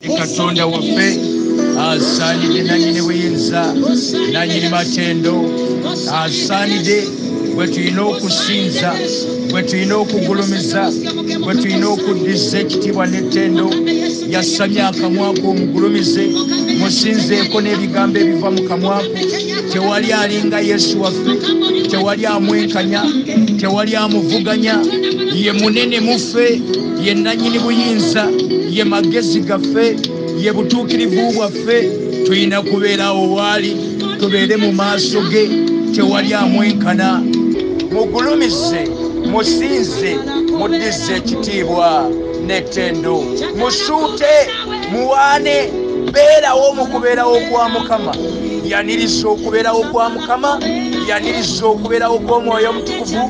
katonda waffe asaanidde nanyini buyinza nanyini matendo asaanidde gwe tulina okusinza gwe tulina okugulumiza gwe tulina okuddiza ekitiibwa n'ettendo. Yasamye akamwako omugulumize musinzeeko n'ebigambo ebiva mu kamwako tewali alinga yesu waffe tewali amwenkanya tewali amuvuganya. Ye munene muffe ye nanyini buyinza ye magezi gaffe ye butuukirivu bwaffe tulina kubeerawo waali tubeere mu maaso ge tewali amwenkana. Mugulumize musinze muddize ekitiibwa n'ettendo musuute muwaane beerawo mu kubeerawo kwa mukama. Yaniriza okubeerawo kwa mukama yaniriza okubeerawo kw'omwoyo omutukuvu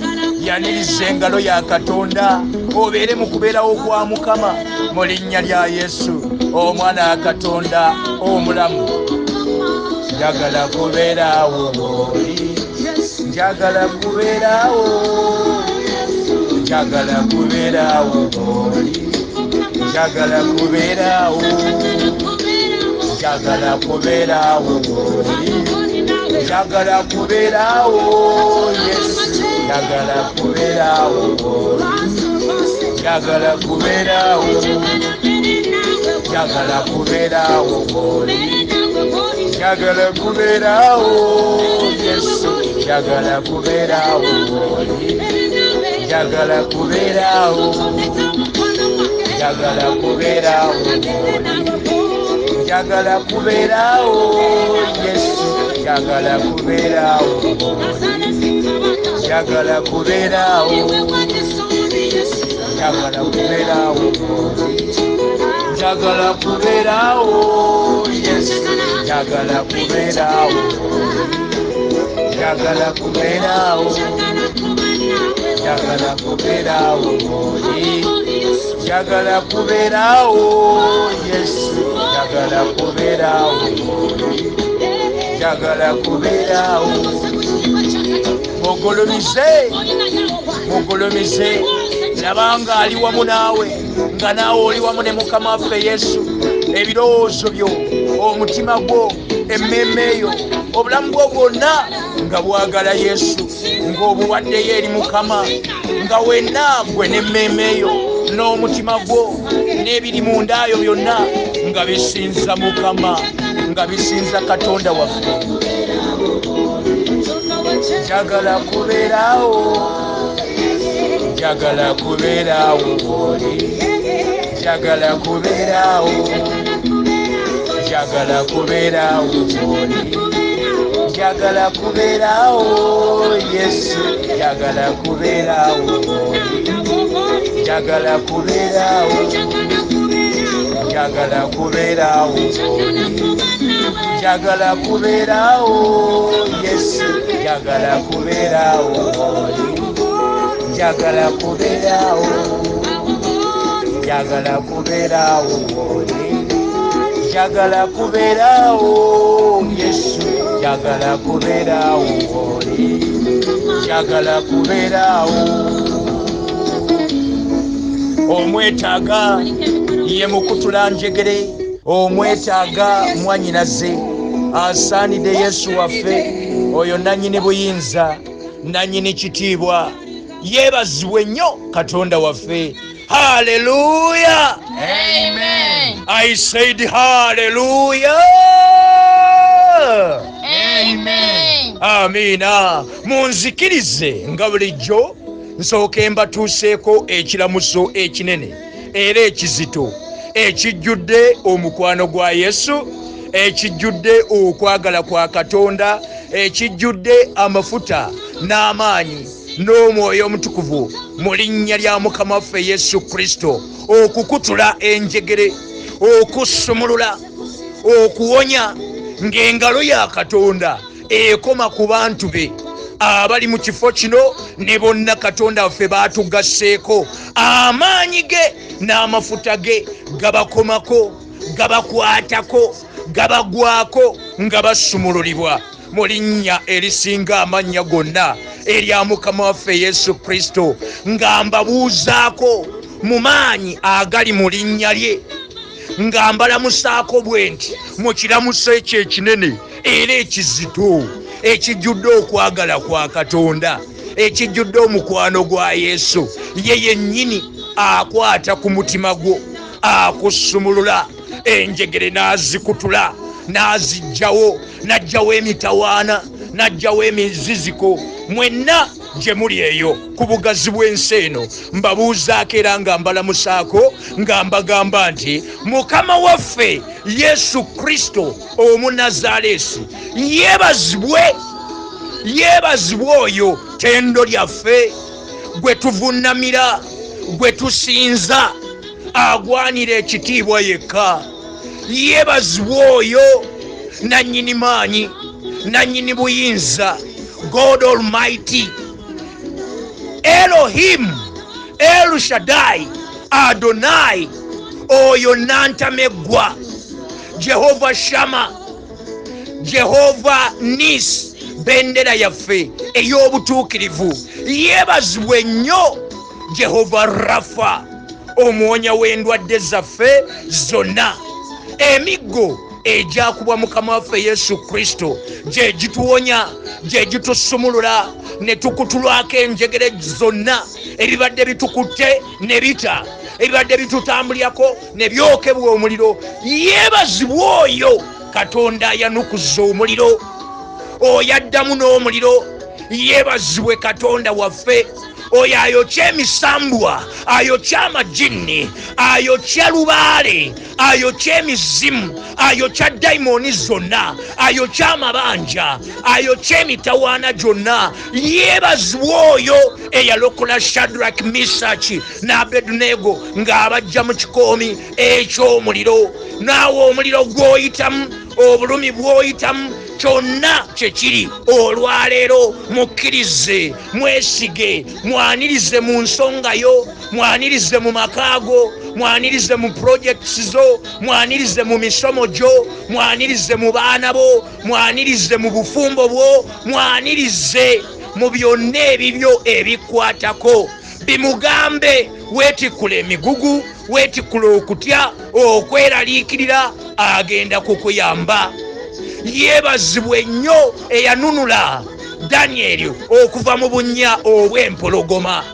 yaniriza engalo ya katonda obeere mu kubeerawo kwa mukama mu linnya lya yesu. Omwana wa katonda omulamu. Njagala kubeerawo oli njagala kubeerawo. Njagala kubeerawo oli njagala kubeerawo. Njagala kubeerawo oli njagala kubeerawo yesu njagala kubeerawo njagala kubeerawo njagala kubeerawo oli njagala kubeerawo yesu njagala kubeerawo oli njagala kubeerawo njagala kubeerawo oli njagala kubeerawo yesu njagala kubeerawo oli njagala kubeerawo njagala kubeerawo njagala kubeerawo njagala kubeerawo njagala kubeerawo njagala kubeerawo njagala kubeerawo yesu njagala kubeerawo njagala kubeerawo mugulumize mugulumize labanga ali wamu naawe. Nga naawe oli wamu ne mukama waffe yesu. Ebirowoozo byo omutima gwo emmeme eyo obulamu bwo bwonna nga bwagala yesu. Ng'obuwaddeyo eri mukama. Nga wenna gwe n'emmeme eyo n'omutima gwo n'ebiri mundaayo byonna nga bisinza mukama nga bisinza katonda waffe njagala kubeerawo. Njagala kubeerawo. Oli njagala kubeerawo. Njagala kubeerawo. Oli njagala kubeerawo. Yesu njagala kubeerawo. Oli njagala kubeerawo. Njagala kubeerawo. oli njagala kubeerawo yesu njagala kubeerawo. Njagala kubeerawo njagala kubeerawo. Oli njagala kubeerawo yesu njagala kubeerawo. Oli njagala kubeerawo. Omwetaaga ye mukutula njegere omwetaaga mwanyinaze asaanidde yesu waffe. Oyo nanyini buyinza nanyini kitiibwa. Yeebazibwe nnyo katonda waffe. Haleluya i said haleluya amiina munzikirize nga bulijjo. Nsooke mbatuuseeko ekiramuso ekinene. Era ekizito ekijjudde omukwano gwa yesu ekijjudde okwagala kwa katonda ekijjudde amafuta n'amaanyi n'omwoyo omutukuvu mu linnya lya mukama waffe yesu kristo okukutula enjegere okusumulula okuwonya ng'engalo ya katonda ekoma ku bantu be abali mu kifo kino ne bonna katonda waffe baatugasseeko. Amaanyi ge n'amafuta ge gabakomako gabakwatako gabagwako nga basumululibwa mu linnya erisinga amannya gonna erya mukama waffe yesu kristo nga mbabuuzaako mu maanyi agali mu linnya lye nga mbalamusaako bwe nti mu kiramuso ekyo ekinene era ekizito ekijjudde okwagala kwa katonda ekijjudde omukwano gwa yesu. Ye yennyini akwata ku mutima gwo akusumulula enjegere n'azikutula n'aziggyawo n'aggyawo emitawaana n'aggyawo emiziziko. Mwenna gye muli eyo ku bugazi bw'ensi eno. Mbabuuzaako era nga mbalamusaako nga mbagamba nti mukama waffe yesu kristo omunazaaleesi yeebazibwe yeebazibwe oyo tendo lyaffe. Gwe tuvunnamira gwe tusinza agwanira ekitiibwa yekka. Yeebazibwe oyo nannyini maanyi nannyini buyinza. God almighty elohim elushadai adonai oyo nantameggwa jehova shama jehova nis bendera yaffe ey'obutuukirivu. Yeebazibwe nnyo jehova rafa omwonya w'endwadde zaffe zonna. Emiggo egyakubwa mukama waffe yesu kristo gye gituwonya gye gitusumulula ne tukutulwako enjegere zonna. Ebibadde bitukutte ne bita ebibadde bitutambulyako ne byokebwa omuliro. Yeebazibwe oyo katonda ayanukuza omuliro. Oyo addamu n'omuliro. Yeebazibwe katonda waffe oyo ayokya emisambwa ayokya amajinni ayokya lubaale ayokya emizimu ayokya dayimoni zonna ayokya amabanja ayokya emitawaana gyonna. Yeebazibwa oyo eyalokola shadrak misaki n'abedunego ng'abajja mu kikoomi eky'omuliro. Naawe omuliro gw'oyitamu obulumi bw'oyitamu kyonna kyekiri olwaleero mukkirize mwesige mwanirize mu nsonga yo mwanirize mu makaago mwanirize mu projekiti zo mwanirize mu misomo gyo mwanirize mu baana bo mwanirize mu bufumbo bwo mwanirize mu byonna ebibyo ebikwatako. Bimugambe weetikkula emigugu weetikkula okutya okweraliikirira agenda kukuyamba yeebazibwe nnyo eyanunula. Danyeri okuva mu bunnya obw'empologoma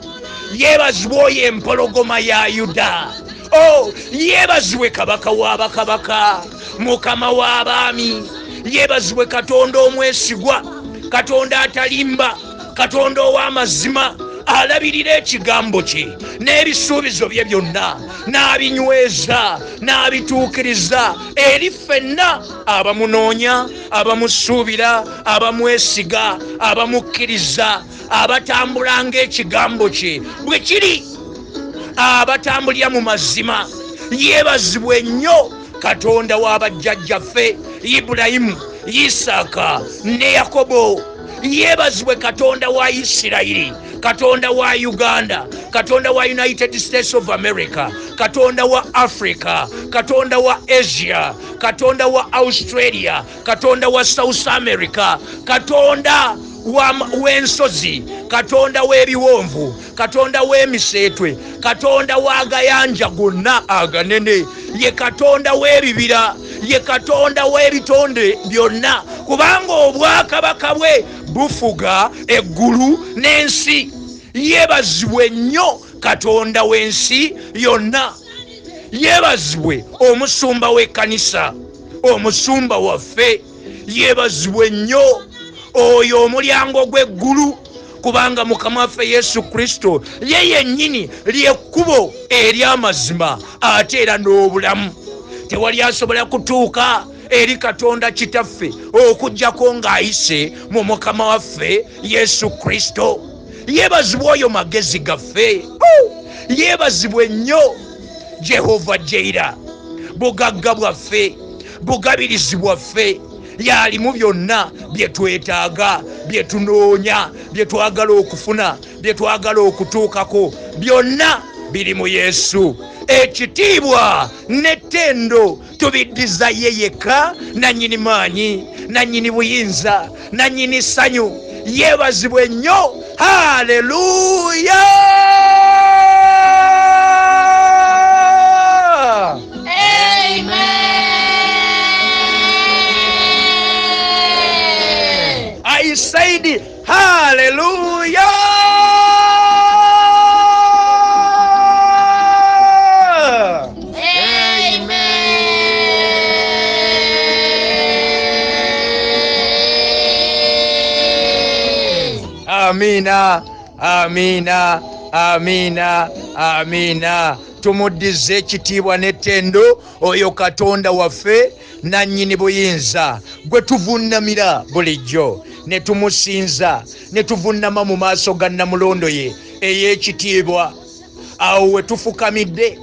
yeebazibwe oyo empologoma ya yuda. O yeebazibwe kabaka w'abakabaka mukama w'abaami yeebazibwe katonda omwesigwa katonda atalimba katonda ow'amazima alabirira ekigambo kye n'ebisuubizo bye byonna. N'abinyweza n'abituukiriza. Eri ffenna abamunoonya abamusuubira abamwesiga abamukkiriza abatambula ng'ekigambo kye. Bwe kiri abatambulira mu mazima. Yeebazibwe nnyo katonda w'abajjajjaffe ibulayimu isaaka ne yakobo yeebazibwe katonda wa isirayiri katonda wa uganda katonda wa united states of america katonda wa africa katonda wa asia katonda wa australia katonda wa south america katonda w'ensozi katonda w'ebiwonvu katonda w'emiseetwe katonda w'agayanja gonna aganene ye katonda w'ebibira ye katonda w'ebitonde byonna. Kubanga obwakabaka bwe bufuga eggulu n'ensi. Yeebazibwe nnyo katonda w'ensi yonna. Yeebazibwe omusumba w'ekkanisa omusumba waffe. Yeebazibwe nnyo oyo omulyango gw'eggulu. Kubanga mukama waffe yesu kristo ye yennyini lyekkubo ery'amazima ate era n'obulamu tewali asobola kutuuka eri katonda kitaffe okugjako ng'ayise mu mukama waffe yesu kristo. Yeebazibwe oyo magezi gaffe. Yeebazibwe nnyo jehova jaira bugagga bwaffe bugabirizi bwaffe yalimu byonna byetwetaaga byetunoonya byetwagala okufuna byetwagala okutuukako byonna biri mu yesu. Ekitiibwa n'ettendo tubiddiza ye yekka nanyini maanyi nannyini buyinza nanyini ssanyu yeebazibwe nnyo. Haleluya! I haleluya! Amiina amiina amiina amiina tumuddize ekitiibwa n'ettendo oyo katonda waffe nannyini buyinza. Gwe tuvunnamira bulijjo ne tumusinza ne tuvunnama mu maaso ga namulondo ye ey'ekitiibwa. Awo we tufukamidde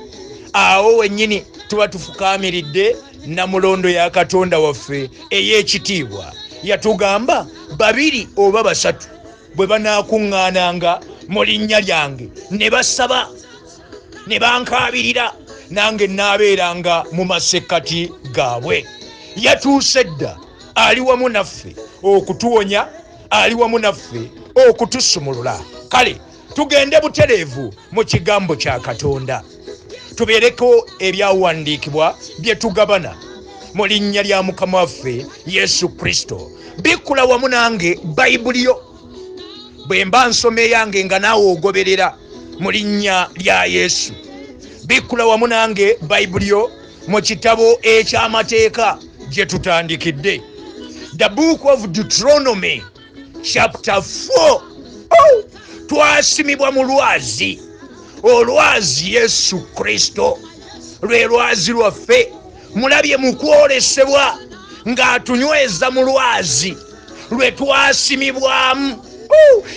awo wennyini tuba tufukamiridde namulondo ya katonda waffe ey'ekitiibwa. Yatugamba babiri oba basatu bwe banaakuŋŋaananga mu linnya lyange ne basaba ne bankabirira nange naabeeranga mu masekkati gaabwe. Yatuuse dda ali wamu naffe okutuwonya ali wamu naffe okutusumulula. Kale tugende butereevu mu kigambo kya katonda. Tubeereko ebyawandiikibwa bye tugabana mu linnya lya mukama waffe yesu kristo. Bikkula wamu nange bayibuli yo bwe mba nsoma eyange nga naawe ogoberera mu linnya lya yesu. Bikkula wamu nange bayibuli yo mu kitabo eky'amateeka gye tutandikidde. The book of deuteronomy chapter 4 oh, twasimibwa mu lwazi olwazi yesu kristo. Lwe lwazi lwaffe mulabye mu kwolesebwa ng'atunyweza mu lwazi. Lwe twasimibwamu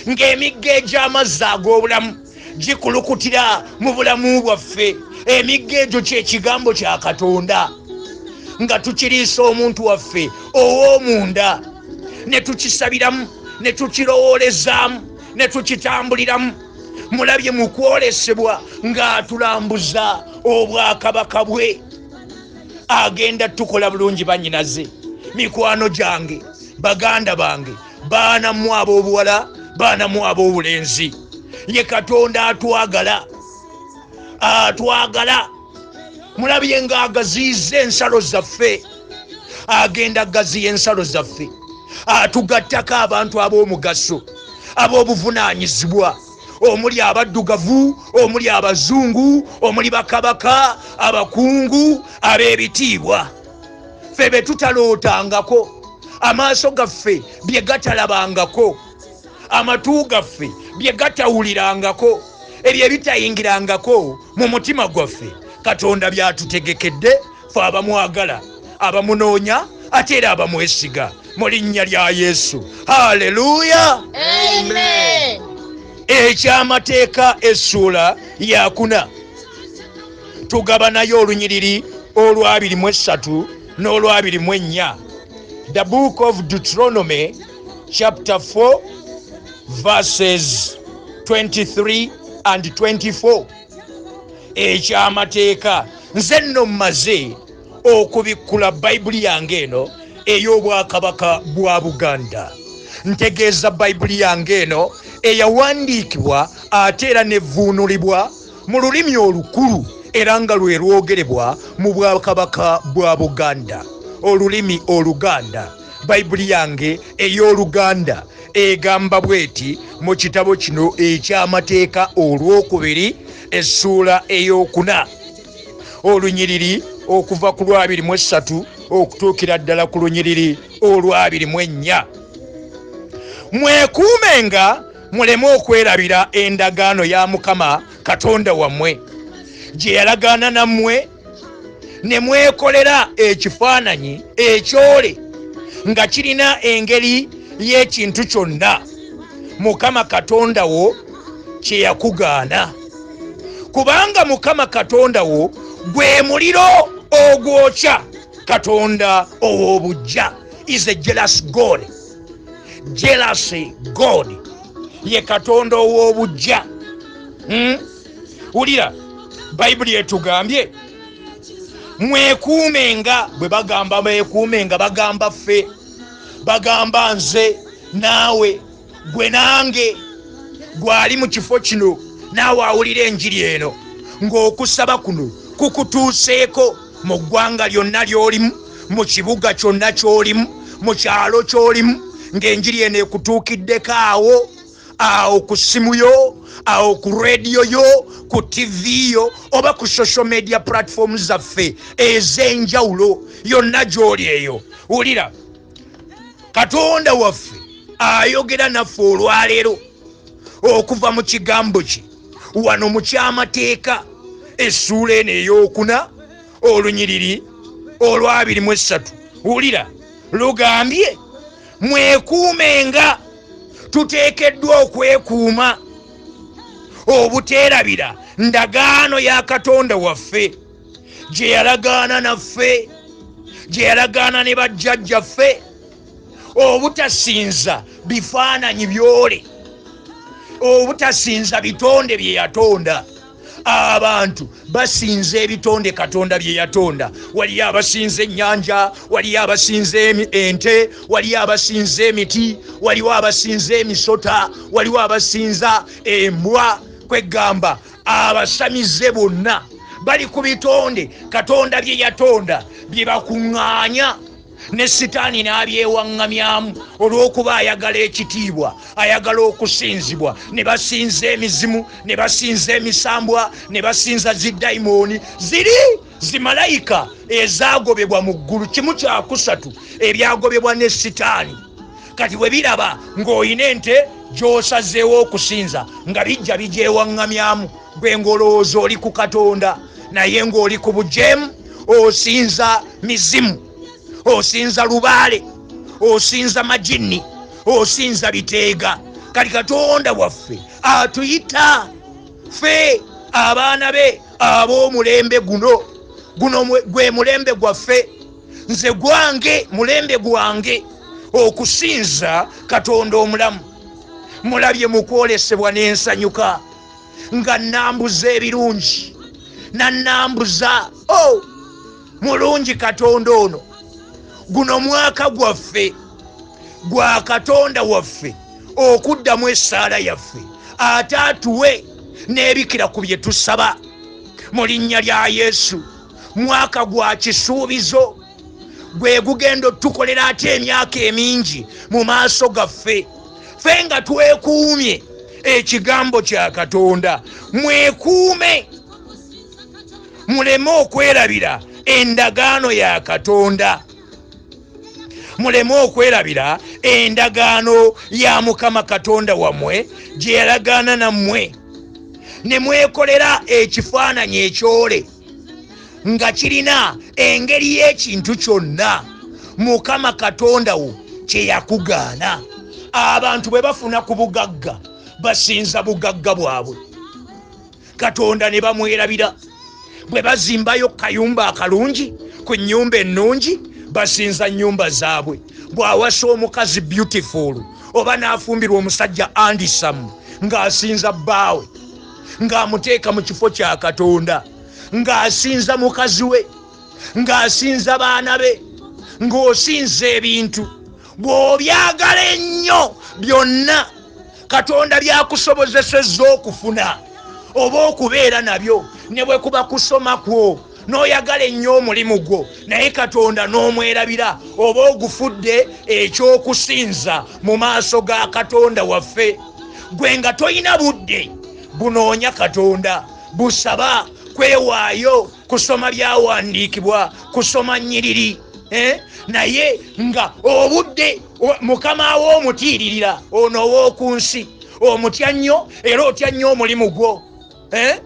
ng'emigga egy'amazzi ag'obulamu gikulukutira mu bulamu bwaffe. Emigga egyo kyekigambo kya katonda. Nga tukiriisa omuntu waffe ow'omunda. Ne tukisabiramu ne tukirowoolezaamu ne tukitambuliramu. Mulabye mu kwolesebwa ng'atulambuza obwakabaka bwe. Agenda tukola bulungi bannyinaze mikwano gyange baganda bange baana mu ab'obuwala baana mu ab'obulenzi ye katonda atwagala atwagala. Mulabye ng'agaziiza ensalo zaffe agenda agaziya ensalo zaffe. Atugattako abantu ab'omugaso ab'obuvunaanyizibwa. Omuli abaddugavu omuli abazungu omuli bakabaka abakungu ab'ebitiibwa. Ffe be tutalootangako amaaso gaffe bye gatalabangako. Amatu gaffe bye gatawulirangako. Ebyo ebitayingirangako mu mutima gwaffe. Katonda byatutegekedde fe abamwagala abamunoonya ate era abamwesiga. Mu linnya lya yesu. Haleluya ekyamateeka essuula yakuna tugabanayo olunyiriri olwabirimu esatu n'olwabirimu ennya the book of deuteronomy chapter 4 verses 23 and 24 ekyamateeka nze nno mmaze okubikkula bayibuli yange eno ey'obwakabaka bwa buganda. Ntegeeza bayibuli yange eno eyawandiikibwa ate era nevuunulibwa mu lulimi olukulu era nga lwe lwogerebwa mu bwakabaka bwa buganda olulimi oluganda. Bayibuli yange ey'oluganda egamba bweti mu kitabo kino ekyamateeka olwokubiri essuula eyokuna. Olunyiriri okuva ku lwabirimu esatu okutuukira ddala ku lunyiriri olwabirimu ennya. Mwekuumenga muleme okwerabira endagaano ya mukama katonda wammwe. Gye yalagaana nammwe ne mwekolera ekifaananyi ekyole nga kirina engeri y'ekintu kyonna. Mukama katonda wo kye yakugaana. Kubanga mukama katonda wo gwe muliro ogwokya katonda ow'obujja is a jealous god. Jealousy god. Ye katonda ow'obujja hmm? wulira bayibuli etugambye mwekuumenga bwe bagamba mwekuumenga bagamba ffe bagamba nze naawe gwe nange gwali mu kifo kino naawe awulira enjiri eno. Ng'okusaba kuno kukutuuseeko mu ggwanga lyonna ly'olimu mu kibuga kyonna ky'olimu mu kyalo ky'olimu ng'enjiri eno ekutuukiddeko awo awo ku simu yo awo ku rediyo yo ku tv yo oba ku social media platform zaffe ez'enjawulo yonna gy'oli eyo. Wulira katonda waffe ayogera naffe olwaleero okuva mu kigambo kye. Wano mu kyamateeka essuula eno ey'okuna olunyiriri olwabiri mu esatu wulira lugambye mwekuumenga tuteekeddwa okwekuuma obuteerabira ndagaano ya katonda waffe gye yalagaana naffe gye yalagaana ne bajjajjaffe obutasinza bifaananyi byole obutasinza bitonde bye yatonda. Abantu basinza ebitonde katonda bye yatonda. Waliyo abasinza ennyanja waliyo abasinza emi- ente waliyo abasinza emiti waliwo abasinza emisota waliwo abasinza embwa kwegamba abasamize bonna. Bali ku bitonde katonda bye yatonda bye bakuŋŋaanya. Ne sitaani n'abyewaŋŋamyamu olw'okuba ayagala ekitiibwa ayagala okusinzibwa. Ne basinza emizimu ne basinza emisambwa ne basinza zidayimooni ziri zimalayika ezagobebwa mu ggulu kimu kyakusatu ebyagobebwa ne sitaani. Kati bwe biraba ng'olina ente gy'osazeewo okusinza nga bijja bijyewaŋŋamyamu gwe ng'olowooza oli ku katonda naye ng'oli ku bujeemu osinza mizimu osinza lubaale osinza majini osinza biteega. Kati katonda waffe atuyita ffe abaana be ab'omulembe guno guno gwe mulembe gwaffe. Nze gwange mulembe gwange okusinza katonda omulamu mulabye mu kwolesebwa n'ensanyuka nga nambuza ebirungi nanambuza o oh, mulungi katonda ono. Guno mwaka gwaffe gwa katonda waffe okuddamu essaala yaffe ate atuwe n'ebikira ku bye tusaba. Mu linnya lya yesu mwaka gwa kisuubizo gwe gugenda otukolera ate emyaka emingi mu maaso gaffe ffe nga twekuumye ekigambo kya katonda. Mwekuume. Muleme okwerabira endagaano ya katonda. Muleme okwerabira endagaano ya mukama katonda wammwe gye yalagaana nammwe. Ne mwekolera ekifaananyi ekyole nga kirina engeri y'ekintu kyonna mukama katonda wo kye yakugaana abantu bwe bafuna ku bugagga basinza bugagga bwabwe. Katonda ne bamwerabira. Bwe bazimbayo kayumba akalungi ku nyumba ennungi basinza nyumba zaabwe. Bw'awasa omukazi beautiful oba n'afumbirwa omusajja andisamu ng'asinza bbaawe. Ng'amuteeka mu kifo kya katonda. Ng'asinza mukazi we. Ng'asinza baana be. Ng'osinza ebintu bw'obyagala ennyo byonna katonda byakusobozesezza okufuna oba okubeera nabyo ne bwe kuba kusoma kwo n'oyagala ennyo omulimu gwo naye katonda n'omwerabira oba ogufudde ekyokusinza mu maaso ga katonda waffe gwe nga tolina budde bunoonya katonda busaba kwewaayo kusoma byawandiikibwa kusoma nyiriri eh? Naye nga obudde mukama awoomutiiririra ono ow'oku nsi omutya nnyo era otya nnyo omulimu gwo eh?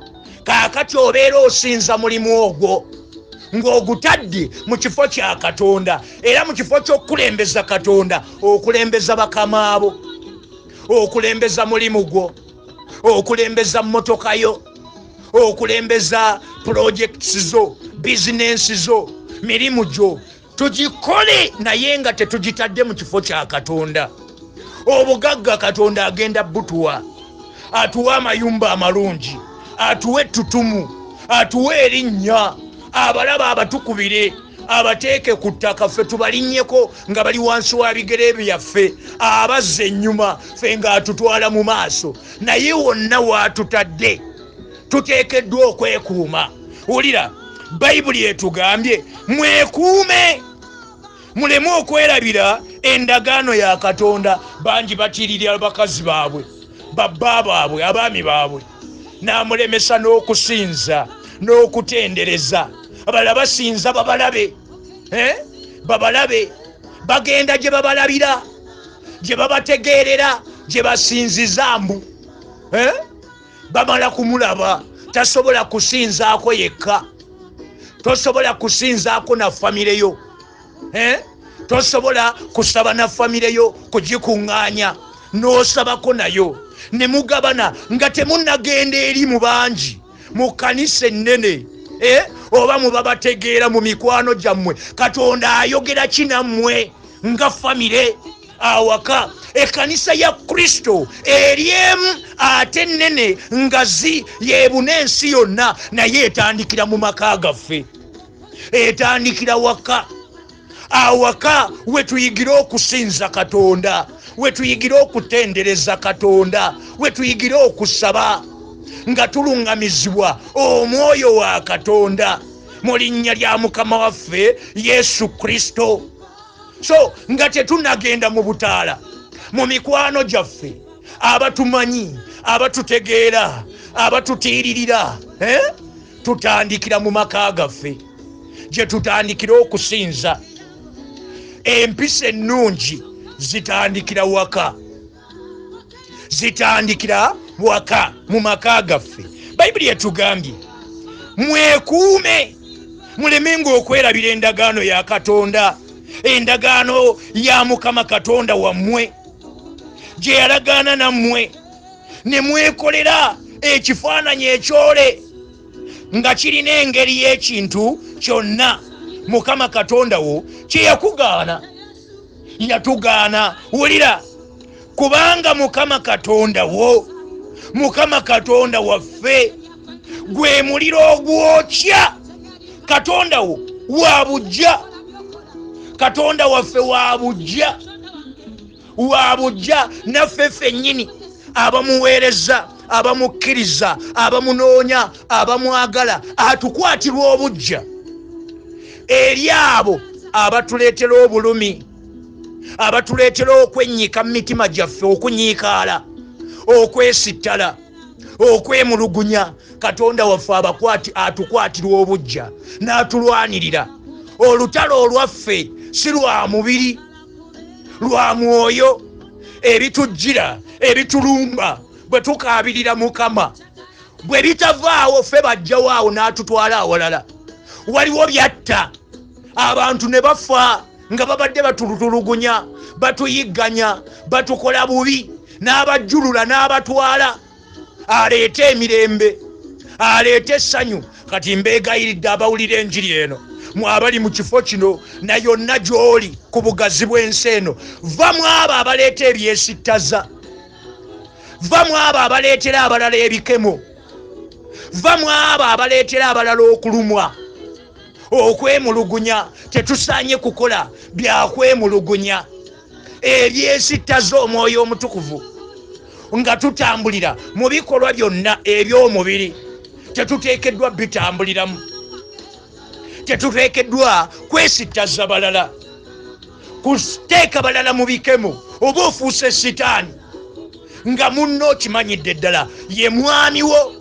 kaakati obeera osinza mulimu ogwo ng'ogutadde mu kifo kya katonda era mu kifo ky'okukulembeza katonda okulembeza bakamaabo okulembeza mulimu gwo okulembeza mmotoka yo okulembeza purojekiti zo bizinensi zo mirimu gyo tugikole naye nga tetugitadde mu kifo kya katonda. Obugagga katonda agenda butuwa. Atuwe amayumba amalungi atuwe ettutumu atuwe erinnya. Abalaba abatukubire abateeke ku ttaka ffe tubalinnyeko nga bali wansi wa bigere byaffe. Abazza ennyuma ffe ng'atutwala mu maaso. Naye wonna waatutadde tuteekeddwa okwekuuma. Wulira bayibuli etugambye mwekuume. Muleme okwerabira endagaano ya katonda bangi batiririra bakazi baabwe babba baabwe abaami baabwe. N'amulemesa n'okusinza n'okutendereza. Abalala basinza babalabe babalabe. Bagenda gye babalabira gye babategeerera gye basinziza mbu bamala kumulaba tasobola kusinzaako yekka tosobola kusinzaako na famire yo. Eh? tosobola kusaba na famire yo kugikuŋŋaanya. N'osabako nayo. Ne mugabana nga temunagenda eri mu bangi mu kanisa ennene eh? oba muba bategeera mu mikwano gyammwe katonda ayogera kinammwe nga famire? Awaka ekkanisa ya kristo eri emu ate nnene ngazi yebuna ensi yonna naye etandikira mu maka gaffe etandikira waka. Awaka wetuyigira okusinza katonda wetuyigira okutendereza katonda wetuyigira okusaba nga tuluŋŋamizibwa omwoyo wa katonda mu linnya lya mukama waffe yesu kristo. So nga tetunagenda mu butaala mu mikwano gyaffe abatumanyi abatutegeera abatutiiririra eh? tutandikira mu maka gaffe gye tutandikira okusinza. Empisa ennungi zitandikira waka. Zitandikira waka mu maka gaffe. Bayibuli etugambye mwekuume mulemenga okwerabira endagaano ya katonda endagaano ya mukama katonda wammwe. Gye yalagaana nammwe ne mwekolera ekifaananyi ekyole nga kirina engeri y'ekintu kyonna. Mukama katonda wo kye yakugaana yatugaana. Wulira kubanga mukama katonda wo mukama katonda waffe gwe muliro ogwokya. Katonda wo wabujja katonda waffe wabujja wabujja naffe ffennyini abamuweereza abamukkiriza abamunoonya abamwagala atukwatirwa obujja. Eri abo abatuleetera obulumi abatuleetera okwennyika mu mitima gyaffe okunyiikaala okwesittala okwemulugunya. Katonda waffe abakwati atukwatirwa obujja n'atulwanirira. Olutalo olwaffe si lwa mubiri lwa mwoyo ebitujjira ebitulumba bwe tukaabirira mukama bwe bitavaawo ffe bajjawaawo n'atutwala awalala. Waliwo byatta. Abantu ne bafa nga babadde batulutulugunya batuyigganya batukola bubi n'abajjulula n'abatwala. Aleete emirembe aleete essanyu kati mbeegayiridde abawulira enjiri eno. Mwabali mu kifo kino na yonna gy'oli ku bugazi bw'ensi eno. Vamu abo abaleeta ebyesittaza vamu abo abaleetera abalala ebikemo. Vamu abo abaleetera abalala okulumwa. Okwemulugunya tetusaanye kukola byakwemulugunya. Ebyesittaza omwoyo omutukuvu nga tutambulira mu bikolwa byonna eby'omubiri tetuteekeddwa bitambuliramu. Tetuteekeddwa kwesittaza balala. Kuteeka balala mu bikemo oba ofuuse sitaani nga munno okimanyidde ddala. Ye mwami wo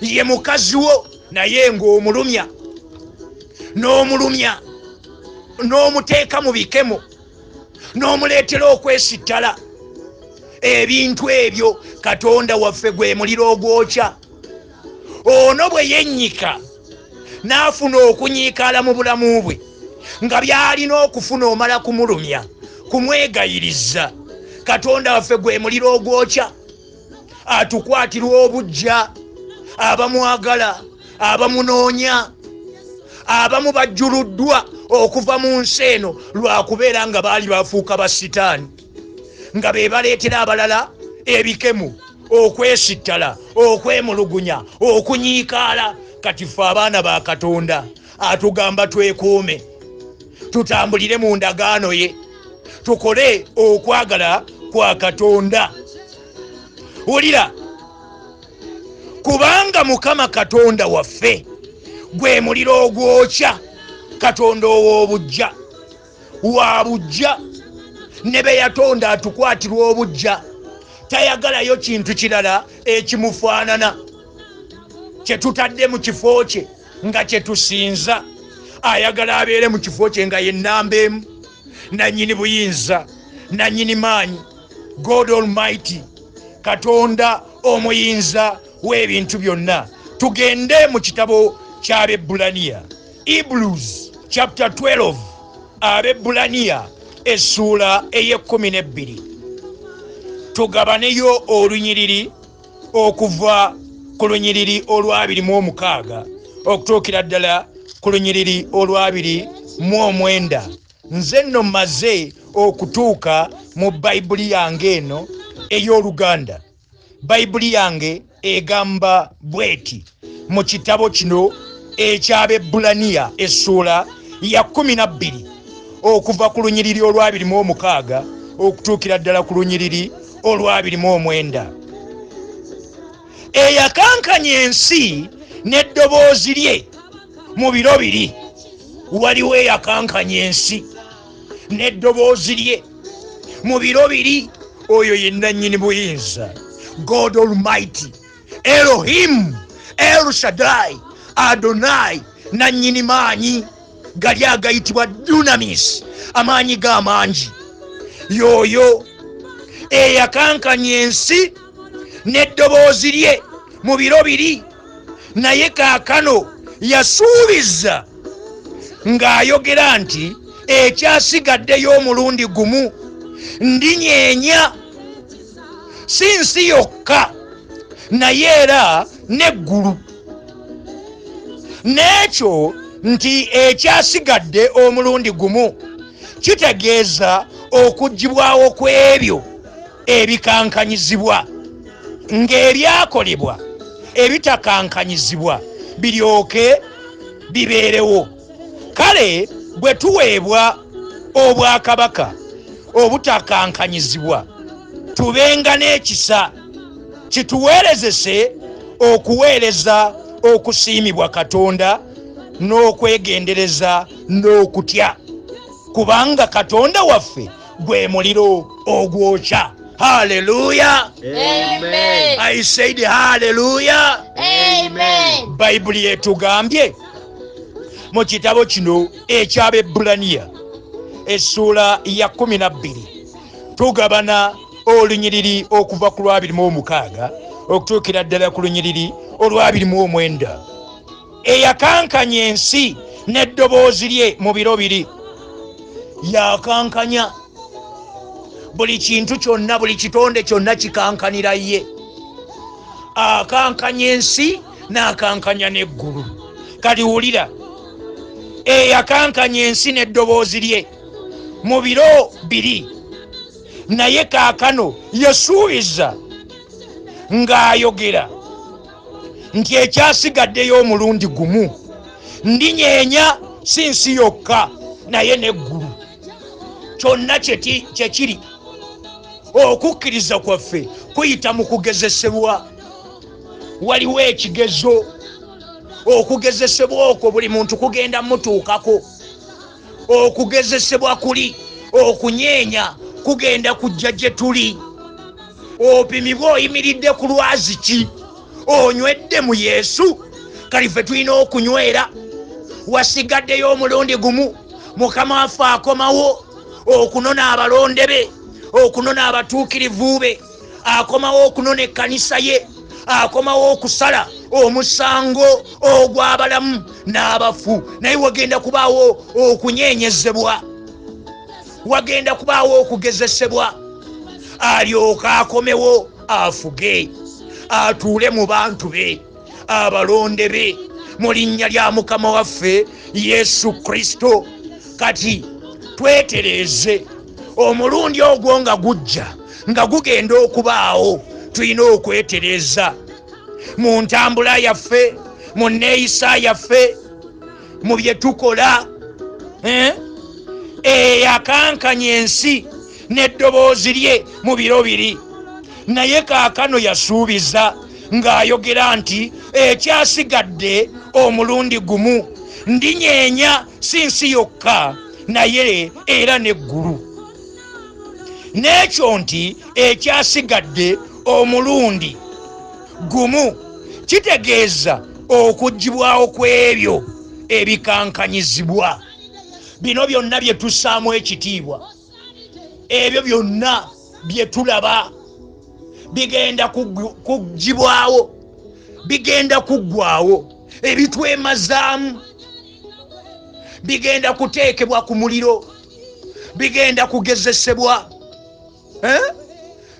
ye mukazi wo naye ng'omulumya. N'omulumya n'omuteeka mu bikemo n'omuleetera okwesittala. Ebintu ebyo katonda waffe gwe muliro ogwokya. Ono bwe yennyika n'afuna okunyiikaala mu bulamu bwe nga byalina okufuna omala kumulumya kumwegayiriza katonda waffe gwe muliro ogwokya atukwatirwa obujja abamwagala abamunoonya abamu bajjuluddwa okuva mu nsi eno lwakubeera nga baali bafuuka basitaani nga be baleetera abalala ebikemu okwesittala okwemulugunya okunyiikaala. Kati ffe abaana ba katonda atugamba twekuume tutambulire mu ndagaano ye tukole okwagala kwa katonda. Wulira kubanga mukama katonda waffe gwe muliro ogwokya katonda ow'obujja wa bujja ne be yatonda atukwatirwa obujja tayagalayo kintu kirala ekimufaanana. Kyetutadde mu kifo kye nga kyetusinza ayagala abeere mu kifo kye nga yenamba emu. Nanyini buyinza nanyini maanyi god almighty katonda omuyinza w'ebintu byonna. Tugende mu kitabo ky'abebbulaniya hebrews chapter 12 abebbulaniya essuula ey'ekkumi n'ebbiri. Tugabaneyo olunyiriri okuva ku lunyiriri olwabiri mu omukaaga okutuukira ddala ku lunyiriri olwabiri mu omwenda nze nno mmaze okutuuka mu bayibuli yange eno ey'oluganda. Bayibuli yange egamba bweti mu kitabo kino ekyabebbulaniya essuula ya 12 okuva ku lunyiriri olwabiri mu omukaaga okutuukira ddala ku lunyiriri olwabiri mu omwenda. Eyakankanya ensi n'eddoboozi lye mu biro biri waliwo eyakankanya ensi n'eddoboozi lye. Mu biro biri oyo yennannyini buyinza. God almighty elohim el shadai adonai nannyini maanyi. Gali agayitibwa dunamis amaanyi g'amangi yoyo eyakankanya ensi n'eddoboozi lye. Mu biro biri naye kaakano yasuubiza ng'ayogera nti ekyasigaddeyo omulundi gumu ndinyeenya si nsi yokka naye era n'eggulu. N'ekyo nti ekyasigadde omulundi gumu kitegeeza okuggibwawo kw'ebyo ebikankanyizibwa. Ng'ebyakolebwa ebitakankanyizibwa biryoke bibeerewo. Kale bwe tuweebwa obwakabaka obutakankanyizibwa tubenga n'ekisa kituweerezese okuweereza okusiimibwa katonda n'okwegendereza n'okutya kubanga katonda waffe gwe muliro ogwokya haleluya Amen. i said haleluya Amen. bayibuli etugambye mu kitabo kino ekyabebbulaniya essuula ya 12 tugabana olunyiriri okuva ku lwabirimu omukaaga okutuukira ddala ku lunyiriri olwabirimu omwenda. Eyakankanya ensi n'eddoboozi lye mu biro biri. Yakankanya. Buli kintu kyonna buli kitonde kyonna kikankanira ye. Akankanya ensi n'akankanya n'eggulu. Kati wulira eyakankanya ensi n'eddoboozi lye. Mu biro biri naye kaakano yasuubiza ng'ayogera nti ekyasigaddeyo omulundi gumu ndinyeenya si nsi yokka naye n'eggulu. Kyonna kyekiri okukkiriza kwaffe kuyita mu kugezesebwa. Waliwo ekigezo okugezesebwa okwo buli muntu kugenda mutuukako. Okugezesebwa kuli okunyeenya kugenda kujja gye tuli. Opimibwa oyimiridde ku lwazi ki? Onywedde mu yesu? Kali ffe tulina okunywera. Wasigaddeyo omulundi gumu mukama waffe akomawo okunona abalonde be okunona abatuukirivu be akomawo okunona ekkanisa ye akomawo okusala omusango ogw'abalamu n'abafu. Naye wagenda kubaawo okunyeenyezebwa wagenda kubaawo okugezesebwa. Alyoka akomewo afuge. Atuule mu bantu be abalonde be mu linnya lya mukama waffe yesu kristo. Kati twetereeze omulundi ogwo nga gujja nga gugenda okubaawo tulina okwetereeza mu ntambula yaffe mu neeyisa yaffe mu bye tukola eh? eyakankanya ensi n'eddoboozi lye mu biro biri. Naye kaakano yasuubiza ng'ayogera nti ekyasigadde omulundi gumu ndinyeenya si nsi yokka naye era neggulu. N'ekyo nti ekyasigadde omulundi gumu kitegeeza okuggibwawo kw'ebyo ebikankanyizibwa. Bino byonna bye tussaamu ekitiibwa. Ebyo byonna bye tulaba. Bigenda kuggibwawo bigenda kuggwawo ebitwemazaamu. Bigenda kuteekebwa ku muliro bigenda kugezesebwa. Eh?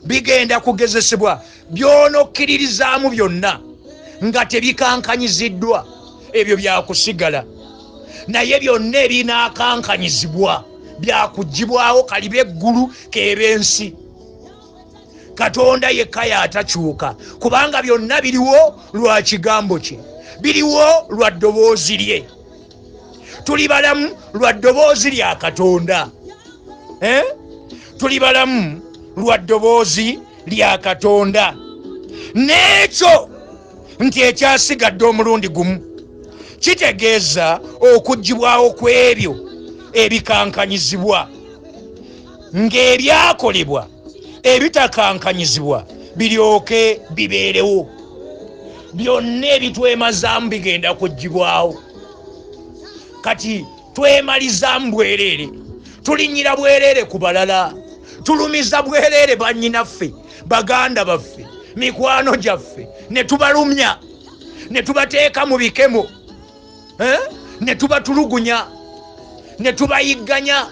Bigenda kugezesebwa byonokkiririzaamu byonna nga tebikankanyiziddwa ebyo byakusigala. Naye byonna ebinaakankanyizibwa byakuggibwawo kaliba eggulu keeba ensi. Katonda yekka yatakyuka kubanga byonna biriwo lwa kigambo kye biriwo lwa ddoboozi lye. Tuli balamu lwa ddoboozi lya katonda. Eh? tuli balamu lwa ddoboozi lya katonda. N'ekyo nti ekyasigadde omulundi gumu kitegeeza okuggibwawo kw'ebyo ebikankanyizibwa. Ng'ebyakolebwa ebitakankanyizibwa biryoke bibeerewo. Byonna ebitwemazaamu bigenda kuggibwawo kati twemalizaamu bwereere tulinyira bwereere ku balala tulumiza bwereere bannyinaffe baganda baffe mikwano gyaffe ne tubalumya ne tubateeka mu bikemo eh? ne tubatulugunya ne tubayigganya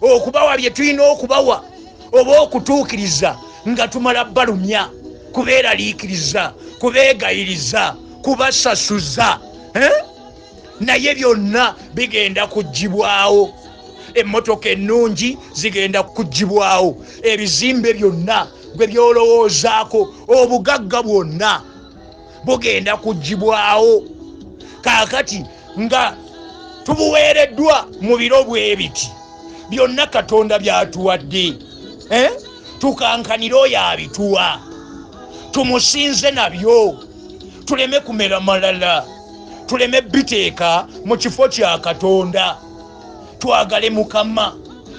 okubawa bye tulina okubawa oba okutuukiriza nga tumala balumya kubeeraliikiriza kubeegayiriza kubasasuza eh? naye byonna bigenda kuggibwawo emmotoka ennungi zigenda kuggibwawo ebizimbe byonna gwe byolowoozaako obugagga bwonna bugenda kuggibwawo kaakati nga tubuweereddwa mu biro bwe biti byonna katonda byatuwadde eh? tukankanire oyo abituwa tumusinze nabyo tuleme kumera malala tuleme biteeka mu kifo kya katonda twagale mukama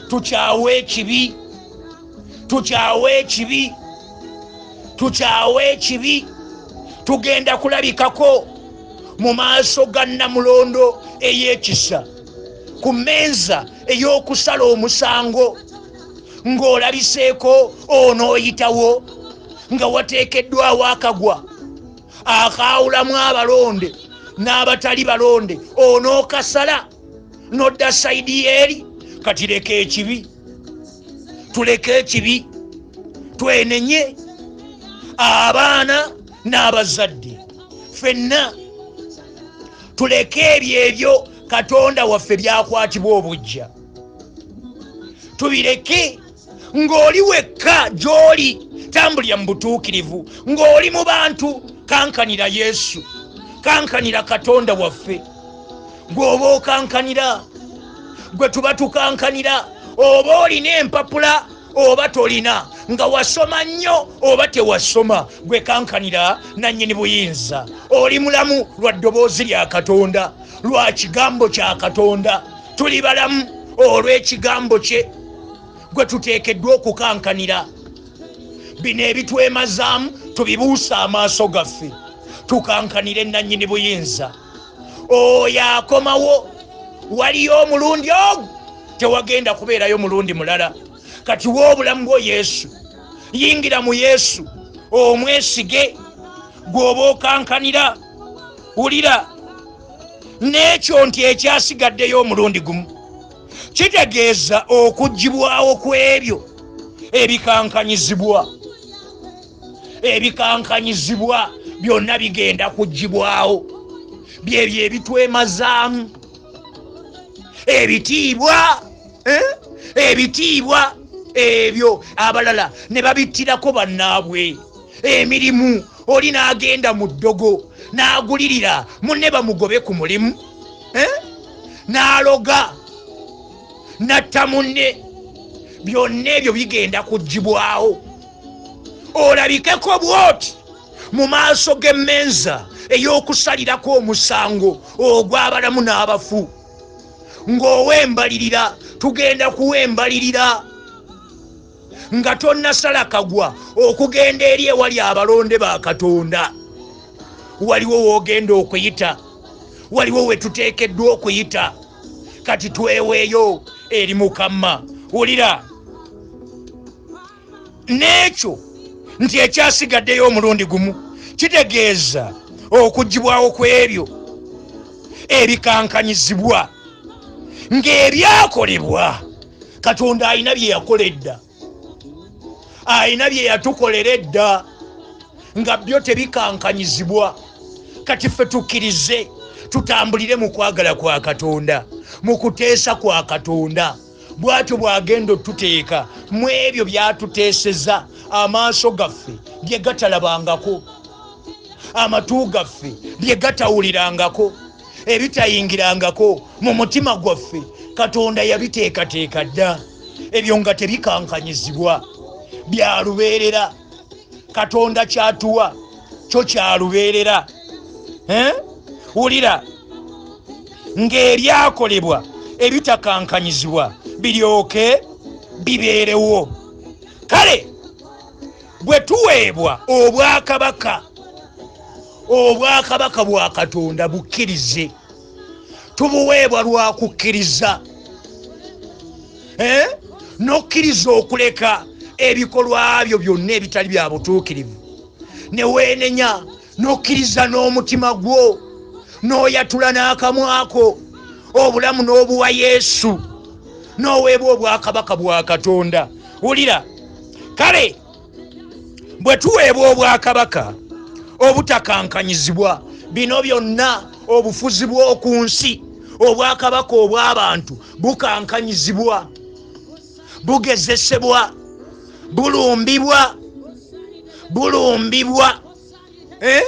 tukyawe ekibi tukyawe ekibi tukyawe ekibi tugenda kulabikako mu maaso ga namulondo ey'ekisa ku mmeeza ey'okusala omusango ng'olabiseeko onooyitawo nga wateekeddwawo akagwa akaawulamu abalonde n'abatali balonde onookasala nodda saidi eri kati leka ekibi. Tuleke ekibi. Twenenye. Abaana n'abazadde. Ffenna. Tuleke ebyo ebyo katonda waffe byakwatibwa obujja tubireke ng'oli wekka gy'oli. Tambulira mu butuukirivu. Ng'oli mu bantu. Kankanira yesu. Kankanira katonda waffe gweoba okankanira gwe tuba tukankanira oba olina empapula oba tolina. Nga wasoma nnyo oba tewasoma. Gwe kankanira nannyini buyinza. Oli mulamu lwa ddoboozi lya katonda lwa kigambo kya katonda. Tuli balamu olw'ekigambo kye. Gwe tuteekeddwa okukankanira. Bino ebitwemazaamu tubibuusa amaaso gaffe. Tukankanire nannyini buyinza oyo akomawo waliyo omulundi ogwo. Tewagenda kubeerayo mulundi mulala. Kati woobulamu bwo yesu. Yingira mu yesu. Omwesige. Gweoba okankanira. Wulira. N'ekyo nti ekyasigaddeyo omulundi gumu. Kitegeeza okuggibwawo kw'ebyo ebikankanyizibwa ebikankanyizibwa byonna bigenda kuggibwawo byebyo ebitwemazaamu ebitiibwa eh? ebitiibwa ebyo abalala ne babittirako bannaabwe emirimu oli n'agenda mu ddogo n'agulirira munne bamugobe ku mulimu eh? n'aloga natta munne byonna ebyo bigenda kuggibwawo olabikeko bwoti mu maaso g'emmenza ey'okusalirako omusango ogw'abalamu n'abafu. Ng'owembalirira tugenda kuwembalirira. Nga tonnasala kagwa okugenda eri ewali abalonde ba katonda. Waliwo woogenda okuyita waliwo we tuteekeddwa okuyita. Kati tweweeyo eri mukama. Wulira n'ekyo nti ekyasigaddeyo omulundi gumu kitegeeza okugibwawo ku ebyo ebikankanyizibwa ng'ebyakolebwa katonda alina bye yakola edda. Alina bye yatukolera edda nga byo tebikankanyizibwa kati ffe tukkirize tutambulire mu kwagala kwa katonda mu kuteesa kwa katonda. Bwatyo bwagenda otuteeka mu ebyo byatuteeseza amaaso gaffe bye gatalabangako amatu gaffe bye gatawulirangako ebitayingirangako mu mutima gwaffe katonda yabiteekateeka dda. Ebyo nga tebikankanyizibwa byalubeerera katonda kyatuwa kyo kyalubeerera wulira ng'ebyakolebwa ebitakankanyizibwa biryoke bibeerewo. Kale bwe tuweebwa obwakabaka obwakabaka bwa katonda bukkirize. Tubuweebwa lwa kukkiriza. Eh? n'okkiriza okuleka ebikolwa byo byonna ebitali bya butuukirivu. Ne weenenya n'okkiriza n'omutima gwo n'oyatula n'akamwako obulamu n'obuwa yesu. N'oweebwa obwakabaka bwa katonda. Wulira kale bwe tuweebwa obwakabaka obutakankanyizibwa. Bino byonna obufuzi bw'oku nsi obwakabaka obw'abantu bukankanyizibwa bugezesebwa bulumbibwa bulumbibwa. Eh?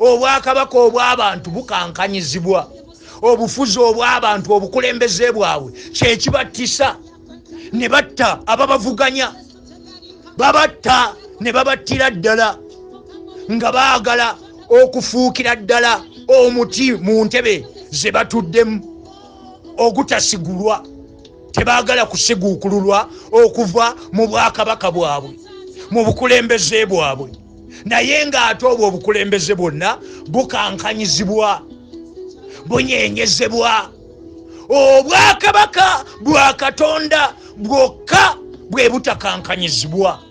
obwakabaka obw'abantu bukankanyizibwa. Obufuzi obw'abantu obukulembeze bwabwe kyekibattisa ne batta ababavuganya babatta ne babattira ddala nga baagala okufuukira ddala omuti mu ntebe ze batuddemu ogutasigulwa tebaagala kusiguukululwa okuva mu bwakabaka bwabwe mu bukulembeze bwabwe. Naye ng'ate obwo obukulembeze bwonna bukankanyizibwa bunyenyezebwa. Obwakabaka bwa katonda bwokka bwe butakankanyizibwa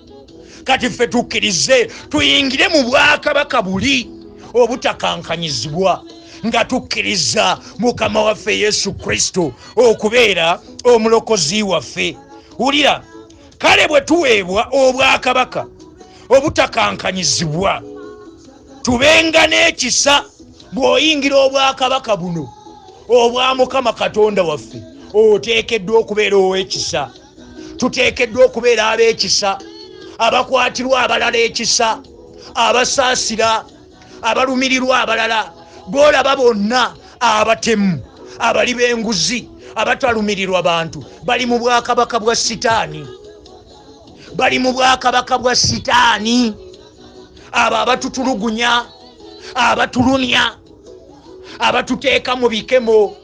kati ffe tukkirize tuyingire mu bwakabaka buli obutakankanyizibwa nga tukkiriza mukama waffe yesu kristo okubeera omulokozi waffe. Wulira kale bwe tuweebwa obwakabaka obutakankanyizibwa tubenga n'ekisa bw'oyingira obwakabaka buno obwa mukama katonda waffe oteekeddwa okubeera ow'ekisa tuteekeddwa okubeera ab'ekisa abakwatirwa abalala ekisa abasaasira abalumirirwa abalala boolaba bonna abatemu abali b'enguzi abatalumirirwa bantu. Bali mu bwakabaka bwa sitaani. Bali mu bwakabaka bwa sitaani. Abo abatutulugunya abatulumya abatuteeka mu bikemo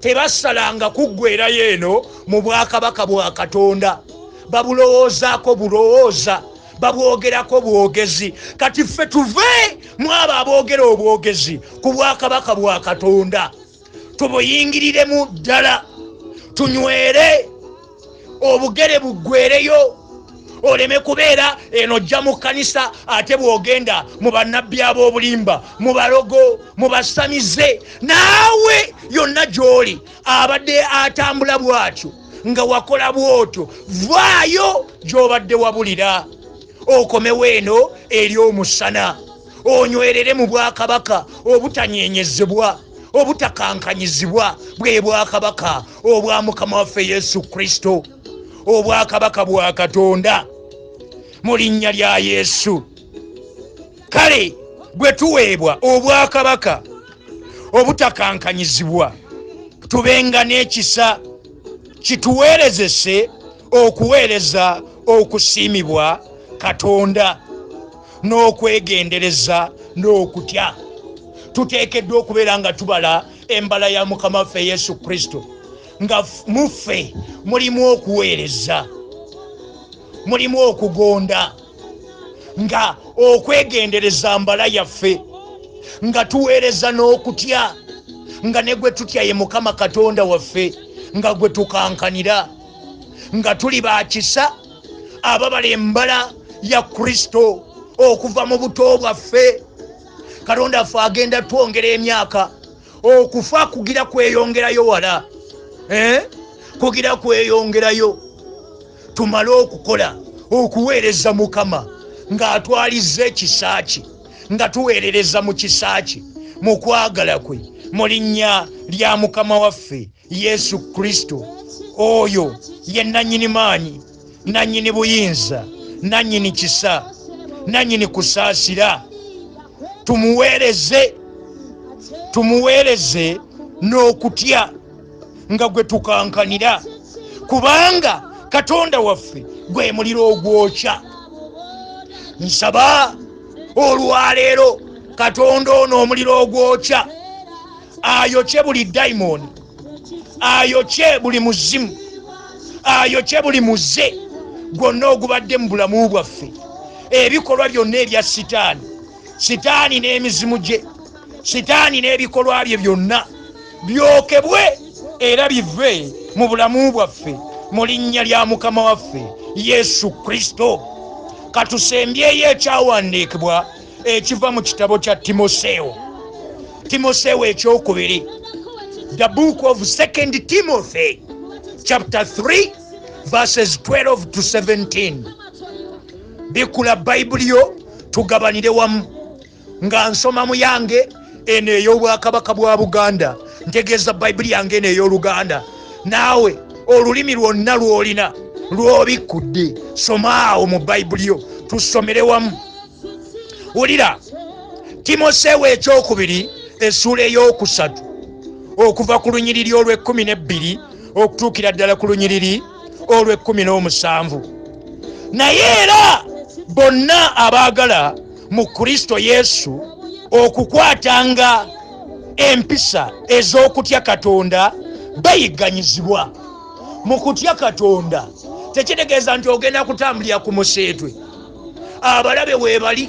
tebasalanga kuggwerayo eno mu bwakabaka bwa katonda babulowoozaako bulowooza babwogerako bwogezi. Kati ffe tuve mu abo aboogera obwogezi ku bwakabaka bwa katonda. Tubuyingiriremu ddala tunywere obugere buggwereyo oleme kubeera eno jja mu kkanisa ate bw'ogenda mu bannabbi ab'obulimba mu balogo mu basamize. Naawe yonna gy'oli abadde atambula bw'atyo nga wakola bw'otyo vaayo gy'obadde wabulira. Okomewo eno eri omusana. Onywerere mu bwakabaka obutanyenyezebwa obutakankanyizibwa bwe bwakabaka obwa mukama waffe yesu kristo. Obwakabaka bwa katonda mu linnya lya yesu. Kale bwe tuweebwa obwakabaka obutakankanyizibwa tubenga n'ekisa kituweerezese okuweereza okusiimibwa katonda n'okwegendereza n'okutya. Tuteekeddwa okubeera nga tubala embala ya mukama waffe yesu kristo nga muffe mulimu okuweereza mulimu okugonda nga okwegendereza mbala yaffe nga tuweereza n'okutya nga ne gwe tutya ye mukama katonda waffe nga gwe tukankanira nga tuli bakisa ababala embala ya kristo okuva mu buto bwaffe. Katonda ffe agenda twongera emyaka okufa kugira kweyongerayo wala eh? kugira kweyongerayo. Tumale okukola okuweereza mukama ng'atwaliza ekisa kye nga tuweerereza mu kisa kye mu kwagala kwe mu linnya lya mukama waffe yesu kristo. Oyo ye nannyini maanyi nannyini buyinza nannyini kisa nannyini kusaasira. Tumuweereze tumuweereze n'okutya nga gwe tukankanira. Kubanga katonda waffe gwe muliro ogwokya. Nsaba olwaleero katonda ono omuliro ogwokya ayokye buli dayimoni ayokye buli muzimu. Ayokye buli muze. Gwonna ogubadde mu bulamu bwaffe. Ebikolwa byonna ebya sitaani. Sitaani n'emizimu gye. Sitaani n'ebikolwa bye byonna. Byokebwe era bive mu bulamu bwaffe mu linnya lya mukama waffe yesu kristo. Katusembyeyo ekyawandiikibwa ekiva mu kitabo kya timoseewo timoseewo ekyokubiri the book of 2 timothy chapter 3 verses 12 to 17 bikula bayibuli yo tugabanire wamu. Nga nsoma mu yange eno ey'obwakabaka bwa buganda. Ntegeeza bayibuli yange eno ey'oluganda. Naawe olulimi lwonna lwolina lwobikudde soma awo mu bayibuli yo tusomere wamu. Wulira timoseewo ekyokubiri essuula ey'okusatu okuva ku lunyiriri olw'ekkumi n'ebbiri okutuukira ddala ku lunyiriri olw'ekkumi n'omusanvu. Naye era bonna abaagala mu kristo yesu okukwatanga empisa ez'okutya katonda bayigganyizibwa mu kutya katonda tekitegeeza nti ogenda kutambulira ku museetwe. Abalabe weebali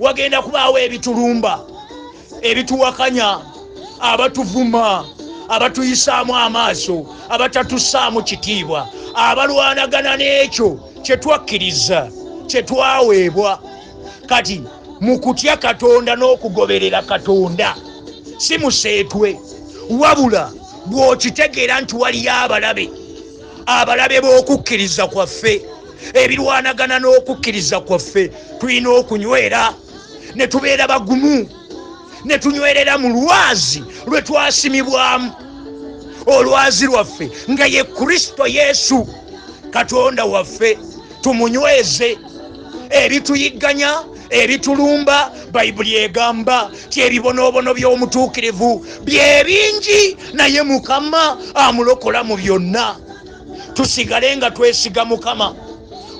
wagenda kubaawo ebitulumba ebituwakanya abatuvuma abatuyisaamu amaaso abatatussaamu kitiibwa. Abalwanagana n'ekyo kyetwakkiriza kyetwaweebwa kati mu kutya katonda n'okugoberera katonda si museetwe. Wabula bw'okitegeera nti waliyo abalabe abalabe b'okukkiriza kwaffe ebirwanagana n'okukkiriza kwaffe tulina okunywera ne tubeera bagumu ne tunywerera mu lwazi lwe twasimibwamu. Olwazi lwaffe nga ye kristo yesu katonda waffe tumunyweze ebituyigganya ebitulumba bayibuli egamba ti ebibonoobono by'omutuukirivu bye bingi naye mukama amulokola mu byonna. Tusigale nga twesiga mukama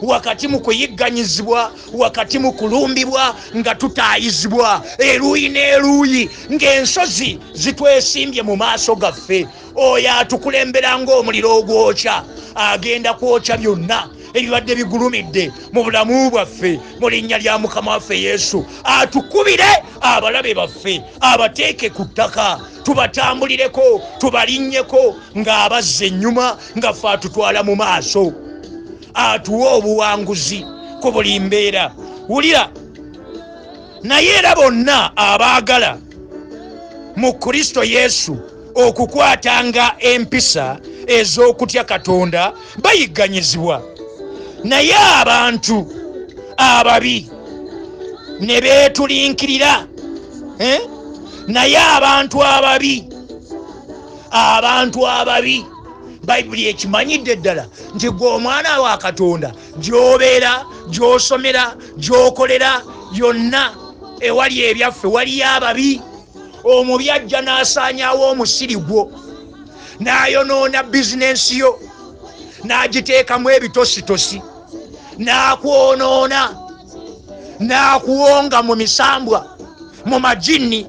wakati mu kuyigganyizibwa wakati mu kulumbibwa nga tutaayizibwa. Eruuyi n'eruuyi ng'ensozi zitwesimbye mu maaso gaffe. Oyo atukulembera ng'omuliro ogwokya agenda kwokya byonna ebibadde bigulumidde mu bulamu bwaffe mu linnya lya mukama waffe yesu. Atukubire abalabe baffe abateeke ku ttaka tubatambulireko tubalinnyeko ng'abazza ennyuma nga ffe atutwala mu maaso atuwa obuwanguzi ku buli mbeera wulira naye era bonna abaagala mu kristo yesu okukwatanga empisa ez'okutya katonda bayigganyizibwa naye abantu ababi ne beetulinkirira eh? naye abantu ababi abantu ababi bayibuli ekimanyidde ddala nti gwe omwana wa katonda gyobeera gyosomera gyokolera yonna ewali ebyaffe waliyo ababi omubi ajja n'asaanyawo omusiri gwo n'ayonoona bizinensi yo n'agiteekamu ebitositosi n'akwonoona n'akuwonga mu misambwa mu majini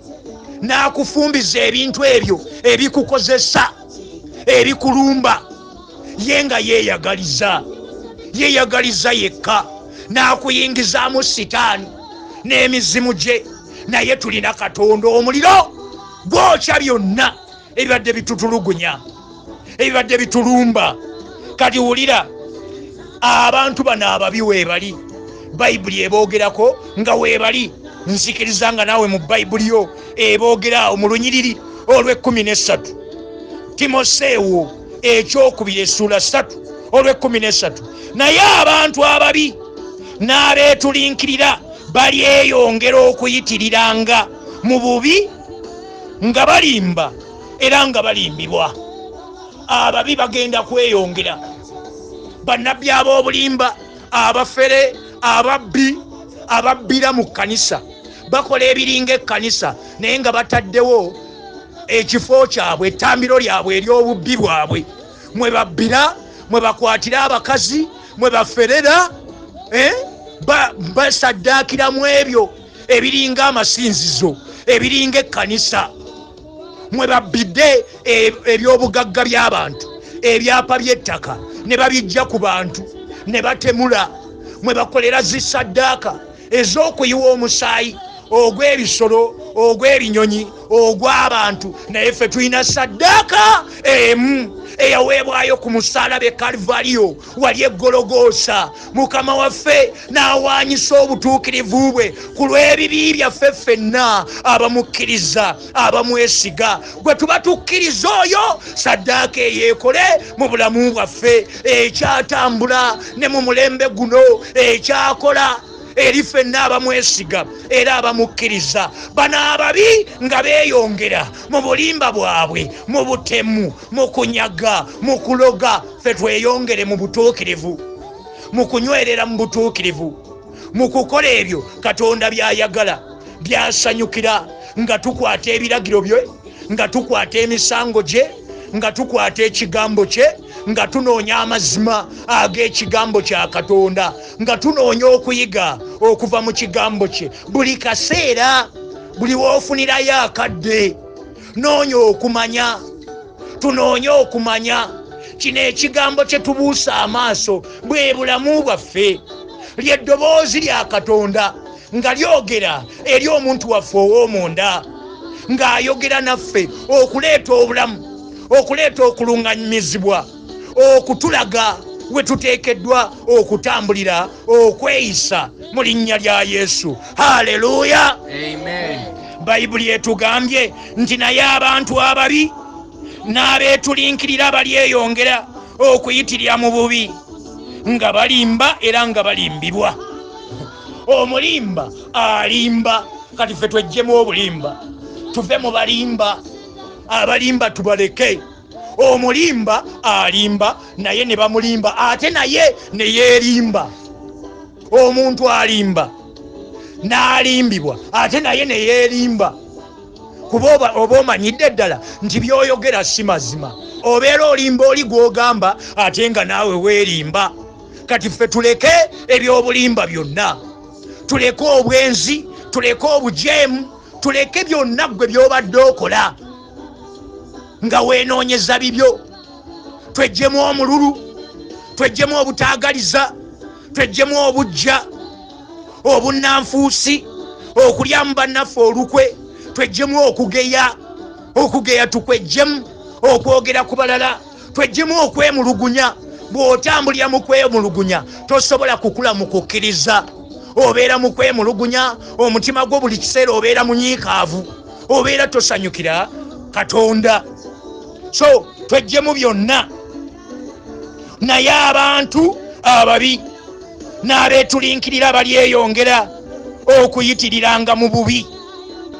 n'akufumbiza ebintu ebyo ebikukozesa ebikulumba ye nga yeeyagaliza yeeyagaliza yekka n'akuyingizaamu sitaani n'emizimu gye naye tulina katonda omuliro. Gwokya byonna ebibadde bitutulugunya ebibadde bitulumba kati wulira abantu bano ababi weebali bayibuli eboogerako nga weebali nzikiriza nga naawe mu bayibuli yo eboogeraawo mu lunyiriri olw'ekkumi n'essatu timoseewo ekyokubiri essuula ssatu olw'ekkumi n'essatu. Naye abantu ababi n'abeetulinkirira balyeyongera okuyitiriranga mu bubi nga balimba era nga balimbibwa. Ababi bagenda kweyongera. Bannabbi ab'obulimba abafere ababbi ababbira mu kkanisa bakola ebiringa ekkanisa naye nga bataddewo ekifo kyabwe ettambiro lyabwe ery'obubbi bwabwe. Mwe babbira mwe bakwatira abakazi mwe baferera eh? ba- basaddaakiramu ebyo ebiringa amasinzizo ebiringa ekkanisa mwe babbidde e- ebyobugagga by'abantu ebyapa by'ettaka ne babijja ku bantu ne batemula. Mwe bakolera zisaddaaka ez'okuyiwa omusaayi ogw'ebisolo ogw'ebinyonyi ogw'abantu. Naye ffe tulina saddaaka emu eyaweebwayo ku musalaba ekalivaliyo wali eggologoosa mukama waffe n'awaanyisa obutuukirivu bwe ku lw'ebibi byaffe ffenna abamukkiriza abamwesiga. Gwe tuba tukkiriza oyo saddaaka eyeekole mu bulamu bwaffe. Ekyatambula ne mu mulembe guno ekyakola eri ffenna abamwesiga era abamukkiriza. Bano ababi nga beeyongera mu bulimba bwabwe mu butemu mu kunyaga mu kuloga ffe tweyongere mu butuukirivu mu kunywerera mu butuukirivu mu kukola ebyo katonda by'ayagala. By'asanyukira nga tukwata ebiragiro bye nga tukwata emisango gye nga tukwata ekigambo kye nga tunoonya amazima ag'ekigambo kya katonda nga tunoonya okuyiga okuva mu kigambo kye. Buli kaseera buli woofunirayo akadde noonya okumanya tunoonye okumanya. Kino ekigambo kye tubuusa amaaso bwe bulamu bwaffe lyeddoboozi lya katonda nga lyogera eri omuntu waffe ow'omunda ng'ayogera naffe okuleeta obulamu okuleeta okuluŋŋanyizibwa okutulaga we tuteekeddwa okutambulira okweyisa mu linnya lya yesu. Haleluya Amen. bayibuli etugambye nti naye abantu ababi n'abeetulinkirira balyeyongera okuyitirira mu bubi nga balimba era nga balimbibwa. Omulimba alimba kati ffe twejjemu obulimba tuve mu balimba abalimba tubaleke omulimba alimba naye ne bamulimba ate naye ne yeerimba omuntu alimba n'alimbibwa ate naye ne yeerimba kuba oba omanyidde ddala nti byoyogera si mazima obeera olimba oli gw'ogamba ate nga naawe weerimba kati ffe tuleke ebyobulimba byonna tuleke obwenzi tuleke obujeemu tuleke byonna ggwe by'obadde okola nga weenoonyeza bibyo. Twejjemu omululu twejjemu obutaagaliza twejjemu obujja obunnanfuusi okulyamu bannaffe olukwe twejjemu okugeya okugeya tukwejjemu okwogera ku balala twejjemu okwemulugunya. Bw'otambulira mu kwemulugunya tosobola kukula mu kukkiriza. Obeera mu kwemulugunya omutima gwo buli kiseera obeera munyiikaavu obeera tosanyukira katonda. So twejjemu byonna. Naye abantu ababi n'abeetulinkirira balyeyongera okuyitiriranga mu bubi.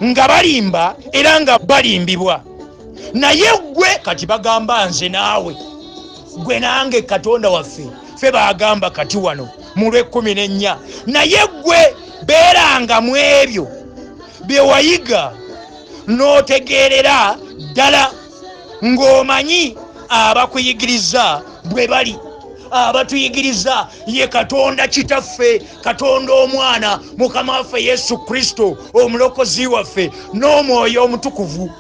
Nga balimba era nga balimbibwa. Naye gwe kati bagamba nze naawe gwe nange katonda waffe ffe bagamba kati wano mu lw'ekkumi n'ennya. Naye gwe beeranga mu ebyo bye wayiga n'otegeerera ddala ng'omanyi abakuyigiriza bwe bali. Abatuyigiriza ye katonda kitaffe katonda omwana mukama waffe yesu kristo omulokozi waffe n'omwoyo omutukuvu.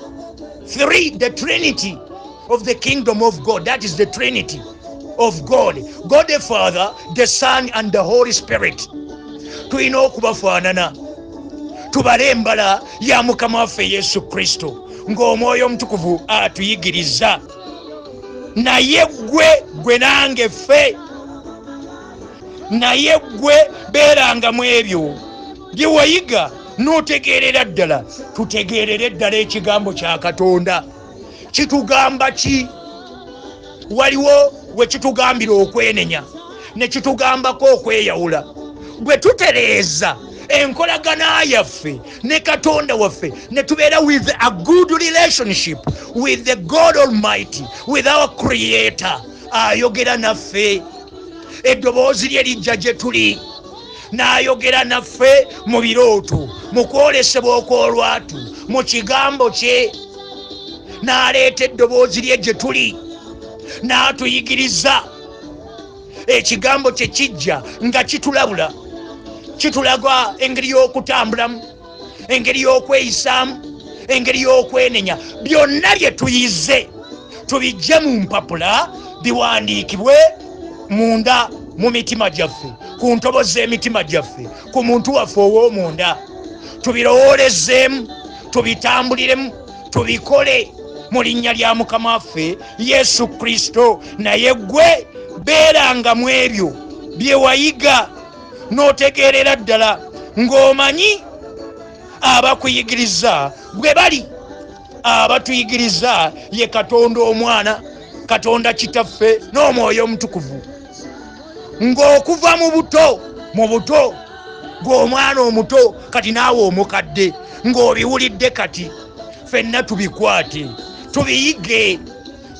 Three the trinity of the kingdom of god that is the trinity of god. God the father the son and the holy spirit. Tulina okubafaanana tubale embala ya mukama waffe yesu kristo. Ng'omwoyo omutukuvu atuyigiriza. Naye gwe gwe nange ffe. Naye gwe beerangamu ebyo. Bye wayiga n'otegeerera ddala tutegeerere ddala ekigambo kya katonda. Kitugamba ki? Waliwo we kitugambira okwenenya ne kitugambako okweyawula. Bwe tutereeza enkolagana yaffe ne katonda waffe ne tubeera with a good relationship with the god almighty with our creator. Ayogera naffe eddoboozi lye lijja gye tuli. N'ayogera naffe mu birooto mu kwolesebwa okw'olwatu mu kigambo kye. N'aleeta eddoboozi lye gye tuli. N'atuyigiriza. Ekigambo kye kijja nga kitulabula kitulaga engeri y'okutambulamu engeri y'okweyisaamu engeri y'okwenenya. Byonna bye tuyize tubijje mu mpapula biwandiikibwe munda mu mitima gyaffe ku ntobo z'emitima gyaffe ku muntu waffe ow'omunda. Tubirowoolezeemu tubitambuliremu tubikole mu linnya lya mukama waffe yesu kristo. Naye gwe beerangamu ebyo bye wayiga n'otegeerera ddala ng'omanyi abakuyigiriza bwe bali abatuyigiriza ye katonda omwana katonda kitaffe n'omwoyo omutukuvu. Ng'okuva mu buto mu buto ng'omwana omuto kati naawe omukadde ng'obiwulidde kati ffenna tubikwate tubiyige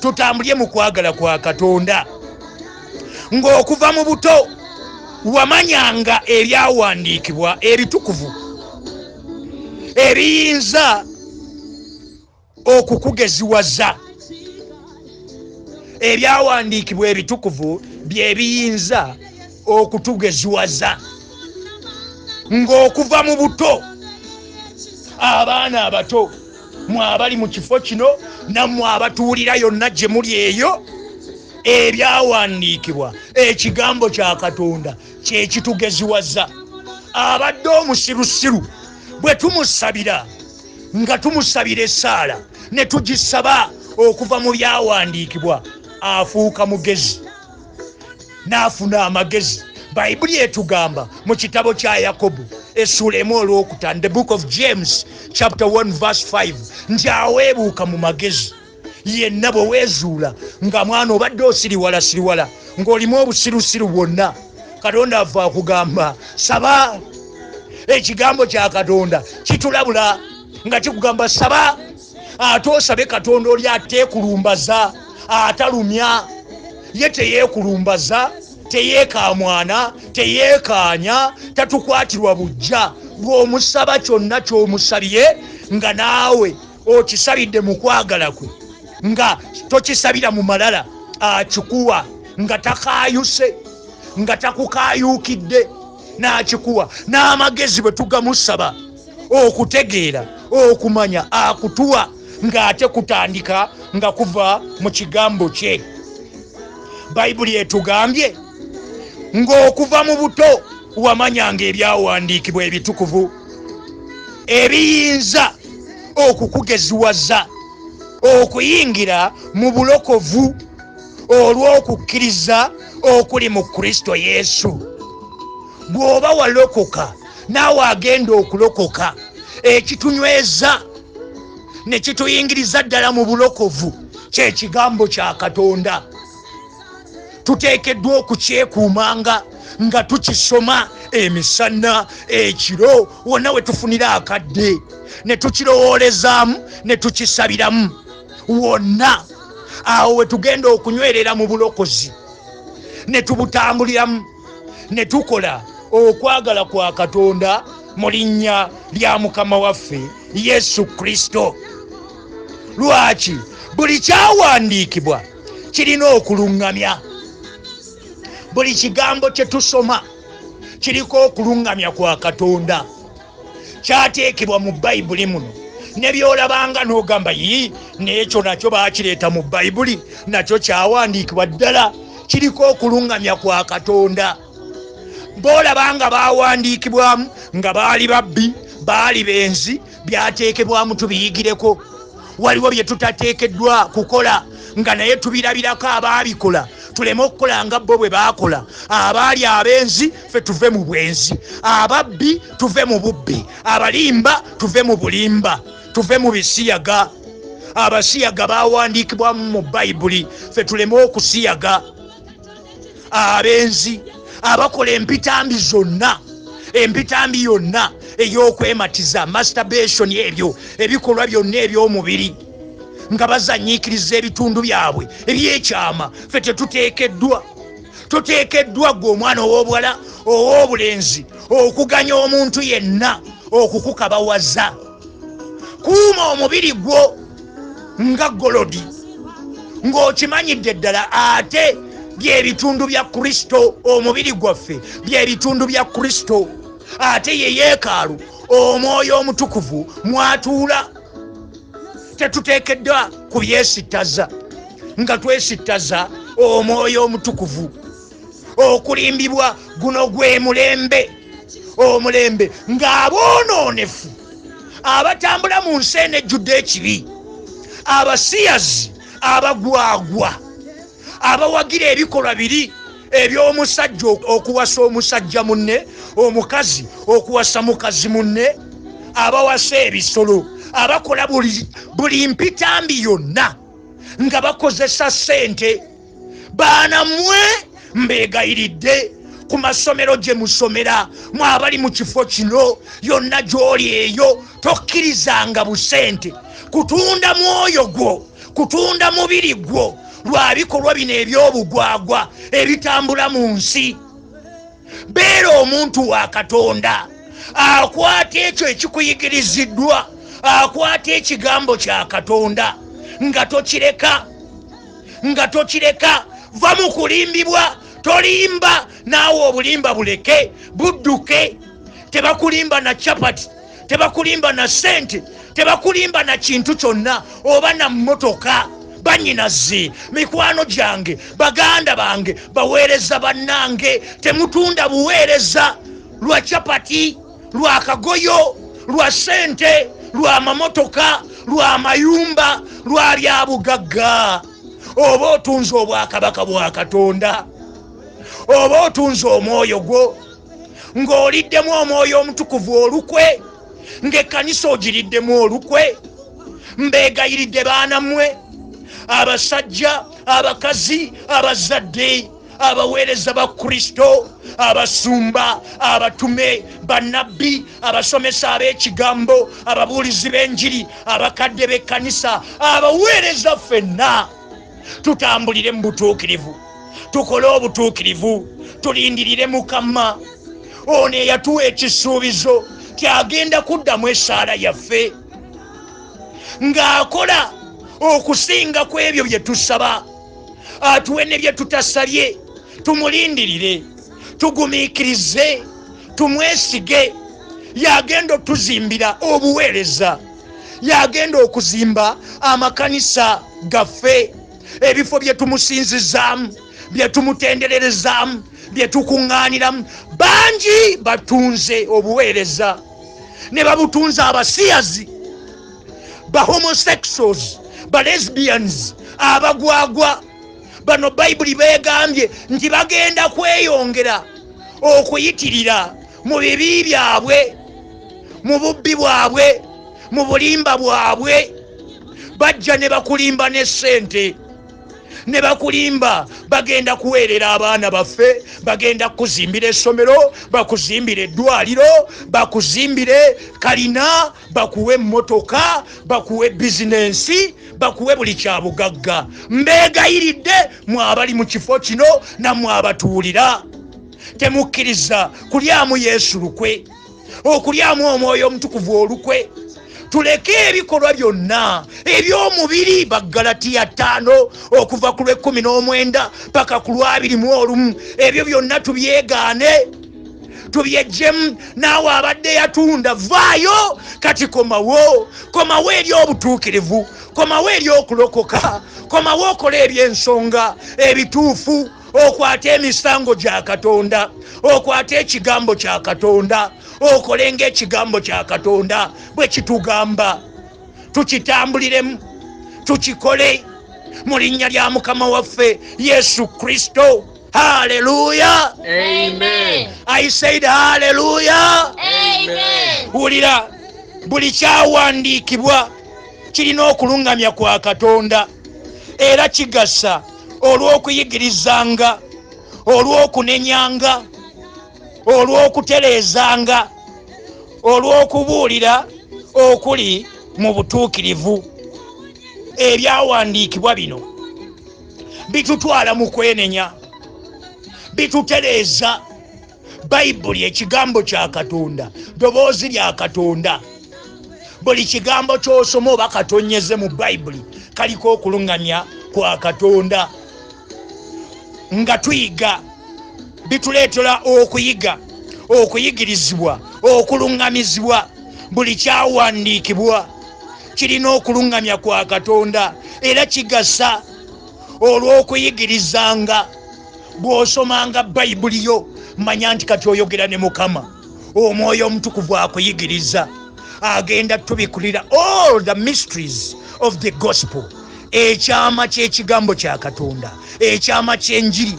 tutambulye mu kwagala kwa katonda. Ng'okuva mu buto wamanyanga ebyawandiikibwa ebitukuvu ebiyinza okukugeziwaza. Ebyawandiikibwa ebitukuvu byebiyinza okutugeziwaza. Ng'okuva mu buto abaana abato mwe abali mu kifo kino nammwe abatuulira yonna gye muli eyo ebyawandiikibwa ekigambo kya katonda kyekitugeziwaza abadde omusirusiru bwe tumusabira nga tumusabira essaala ne tugisaba okuva mu byawandiikibwa afuuka mugezi n'afuna amagezi. Bayibuli etugamba mu kitabo kya yakobo essula emu olwokutaano the book of james chapter 1 verse 5 nti aweebuuka mu magezi yenna bwe weezuula nga mwana obadde osiriwala siriwala ng'olimu obusirusiru bwonna. Katonda ava akugamba saba. Ekigambo kya katonda kitulabula nga kikugamba saba. Ate osabe katonda oli ateekulumbaza atalumya. Ye teyeekulumbaza teyeekamwana teyeekaanya tatukwatirwa bujja bw'omusaba kyonna ky'omusabye nga naawe okisabidde mu kwagala kwe nga tokisabira mu malala akikuwa nga takaayuse nga takukayuukidde n'akikuwa n'amagezi bwe tugamusaba okutegeera okumanya akutuwa ng'ate kutandika nga kuva mu kigambo kye. Bayibuli etugambye ng'okuva mu buto wamanyanga ebyawandiikibwa ebitukuvu. Ebiyinza okukugeziwaza okuyingira mu bulokovu olw'okukkiriza okuli mu kristo yesu. Bw'oba walokoka naawe agenda okulokoka ekitunyweza ne kituyingiriza ddala mu bulokovu kyekigambo kya katonda. Tuteekeddwa okukyekuumanga nga tukisoma emisana ekiro wonna we tufunira akadde ne tukirowoolezaamu ne tukisabiramu wonna. Awo we tugenda okunywerera mu bulokozi. Ne tubutambuliramu ne tukola okwagala kwa katonda mu linnya lya mukama waffe yesu kristo. Lwaki? Buli kyawandiikibwa kirina okuluŋŋamya. Buli kigambo kye tusoma kiriko okuluŋŋamya kwa katonda. Kyateekebwa mu bayibuli muno ne byolabanga n'ogamba yi n'ekyo nakyo bakireeta mu bayibuli nakyo kyawandiikibwa ddala. Kiriko okuluŋŋamya kwa katonda. Boolabanga bawandiikibwamu nga baali babbi baali benzi byateekebwamu tubiyigireko. Waliwo bye tutateekeddwa kukola nga naye tubirabirako abaabikola. Tuleme okukola nga bo bwe baakola. Abaali abenzi ffe tuve mu bwenzi. Ababbi tuve mu bubbi. Abalimba tuve mu bulimba tuve mu bisiyaga. Abasiyaga bawandiikibwamu mu bayibuli ffe tuleme okusiyaga. Abenzi abakola empitambi zonna empitambi yonna ey'okwematiza masturbation ebyo ebikolwa byonna eby'omubiri nga bazanyiikiriza ebitundu byabwe ebyekyama. Ffe tetuteekeddwa. Tuteekeddwa gwe omwana ow'obuwala ow'obulenzi okuganya omuntu yenna okukukabawaza kuuma omubiri gwo nga golodi ng'okimanyidde ddala ate byebitundu bya kristo omubiri gwaffe byebitundu bya kristo. Ate ye yeekaalu omwoyo omutukuvu mwatuula. Tetuteekeddwa kubyesittaza nga twesittaza omwoyo omutukuvu. Okulimbibwa guno gwe mulembe omulembe ng'abonoonefu abatambula mu nsi enejjudde ekibi. Abasiyazi abagwagwa abawagira ebikolwa biri ebyomusajja okuwasa omusajja munne omukazi okuwasa mukazi munne abawasa ebisolo abakola buli, mpitambi yonna nga bakozesa sente baana mmwe mbegayiridde ku masomero gye musomera. Mwabali mu kifo kino yonna gy'oli eyo tokkirizanga busente. Kutunda mwoyo gwo kutunda mubiri gwo lwa bikolwa bino ebyobugwagwa ebitambula mu nsi. Beera omuntu wa katonda akwata ekyo ekikuyigiriziddwa akwata ekigambo kya katonda nga tokireka nga tokireka va mu kulimbibwa tolimba naawe obulimba buleke budduke. Tebakulimba na capati tebakulimba na sente tebakulimba na kintu kyonna oba na mmotoka. Banyinaze mikwano gyange baganda bange baweereza bannange temutunda buweereza. Lwa capati lwa kagoyo lwa sente lwa mamotoka lwa mayumba lwa byabugagga oba otunze obwakabaka bwa katonda oba otunze omwoyo gwo ng'oliddemu omwoyo omutukuvu olukwe ng'ekkanisa ogiriddemu olukwe mbeegayiridde baanammwe abasajja abakazi abazadde abaweereza ba kristo abasumba abatume bannabbi abasomesa ab'ekigambo ababuulizi b'enjiri abakadde b'ekkanisa abaweereza ffenna. Tutambulire mu butuukirivu tukole obutuukirivu tulindirire mukama. Ono eyatuwa ekisuubizo kyagenda kuddamu esaala yaffe. Ng'akola okusinga ku ebyo bye tusaba. Atuwe ne bye tutasabye tumulindirire tugumiikirize tumwesige. Yagenda otuzimbira obuweereza yagenda okuzimba amakanisa gaffe ebifo bye tumusinzizaamu bye tumutendererezaamu bye tukuŋŋaaniramu bangi batunze obuweereza. Ne babutunza abasiyazi bahomosexuals balesbians abagwagwa. Bano bayibuli begambye nti bagenda kweyongera okuyitirira mu bibi byabwe mu bubbi bwabwe mu bulimba bwabwe. Bajja ne bakulimba n'essente ne bakulimba. Bagenda kuweerera abaana baffe bagenda kukuzimbira essomero bakuzimbira eddwaliro bakuzimbire kalina bakuwe emmotoka bakuwe bizinensi bakuwe buli kyabugagga mbeegayiridde mwabali mu kifo kino nammwe abatuwulira temukkiriza kulyamu yesu lukwe okulyamu omwoyo omutukuvu olukwe tuleke ebikolwa byonna ebyomubiri bagalatiya ttaano okuva ku lwekumi n'omwenda paka ku lwabiri mu olumu. Ebyo byonna tubyegaane tubyejjemu naawe abadde yatunda vaayo kati komawo komawo eri obutuukirivu komawo eri okulokoka komawo okola ebyensonga ebituufu okwate emisango gya katonda okwate ekigambo kya katonda okole ngaekigambo kya katonda bwe kitugamba tukitambuliremu tukikole mu linnya lya mukama waffe yesu kristo haleluya Amen. i said haleluya Amen. wulira buli kyawandiikibwa kirina okuluŋŋamya kwa katonda era kigasa olw'okuyigirizanga olw'okunenyanga olw'okutereezanga olw'okubuulira okuli mu butuukirivu. Ebyawandiikibwa bino. Bitutwala mu kwenenya bitutereeza. Bayibuli ekigambo kya katonda ddoboozi lya katonda. Buli kigambo kyosoma oba katonyeze mu bayibuli kaliko okuluŋŋamya kwa katonda. Nga tuyiga bituleetera okuyiga okuyigirizibwa okuluŋŋamizibwa buli kyawandiikibwa. Kirina okuluŋŋamya kwa katonda era kigasa olw'okuyigirizanga. Bw'osomanga bayibuli yo manya nti kati oyogera ne mukama. Omwoyo omutukuvu akuyigiriza. Agenda tubikulira all the mysteries of the gospel. Ekyama ky'ekigambo kya katonda ekyama ky'enjiri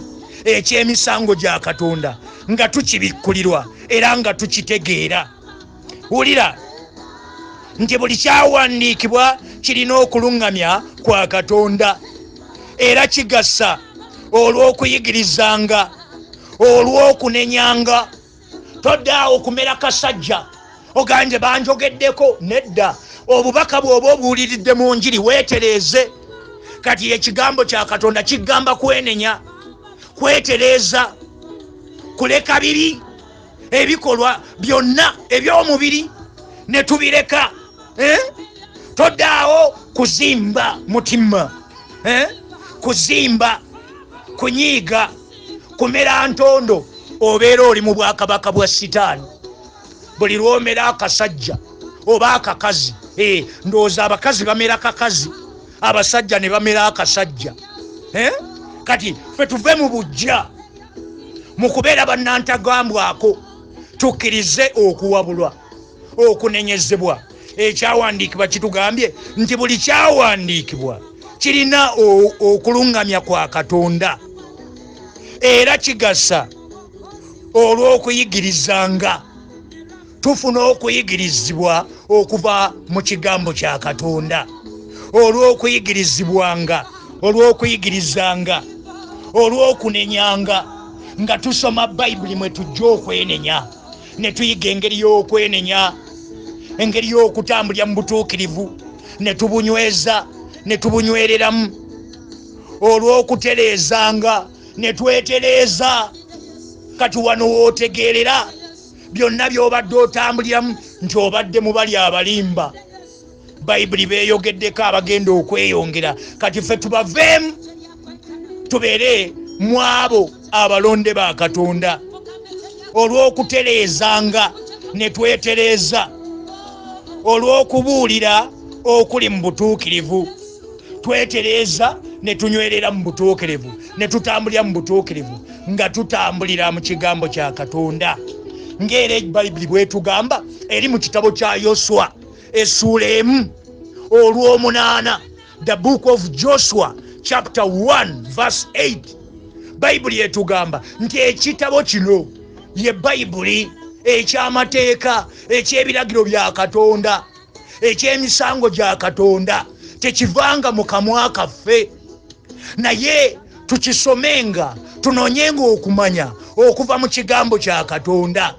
eky'emisango gya katonda nga tukibikkulirwa era nga tukitegeera. Wulira nti buli kyawandiikibwa kirina okuluŋŋamya kwa katonda era kigasa olw'okuyigirizanga olw'okunenyanga. Toddaawo okumera kasajja oganje banjogeddeko nedda obubaka bw'oba obuwuliridde mu njiri weetereeze kati ekigambo kya katonda kigamba kwenenya kwetereeza kuleka bibi ebikolwa byonna eby'omubiri ne tubireka eh? toddaawo kuzimba mutima eh? kuzimba kunyiiga kumera ntondo obeera oli mu bwakabaka bwa sitaani buli lwomera akasajja oba akakazi Eh, ndowooza abakazi bamera kakazi abasajja ne bamera akasajja? Kati fe tuve mu bujja mu kubeera bannantagambwako tukkirize okuwabulwa okunenyezebwa. Ekyawandiikibwa kitugambye nti buli kyawandiikibwa kirina o- okuluŋŋamya kwa katonda. Era kigasa olw'okuyigirizanga tufuna okuyigirizibwa okuva mu kigambo kya katonda. Olw'okuyigirizibwanga olw'okuyigirizanga olw'okunenyanga nga tusoma bayibuli mwe tujja okwenenya ne tuyiga engeri y'okwenenya engeri y'okutambulira mu butuukirivu ne tubunyweza ne tubunywereramu olw'okutereezanga ne twetereeza. Kati wano wootegeerera byonna by'obadde otambuliramu nti obadde mu bali abalimba bayibuli beeyogeddeko abagenda okweyongera. Kati ffe tubaveemu tubeere mu abo abalonde ba katonda. Olw'okutereezanga ne twetereeza olw'okubuulira okuli mu butuukirivu. Twetereeza ne tunywerera mu butuukirivu ne tutambulira mu butuukirivu nga tutambulira mu kigambo kya katonda. Ng'era bayibuli bwetugamba eri mu kitabo kya yoswa essuula emu olw'omunaana. The book of joshua chapter 1 verse 8 bayibuli etugamba nti ekitabo kino ye bayibuli ekyamateeka ekyebiragiro bya katonda ekyemisango gya katonda. Tekivanga mu kamwa kaffe. Naye tukisomenga tunoonyenga okumanya okuva mu kigambo kya katonda.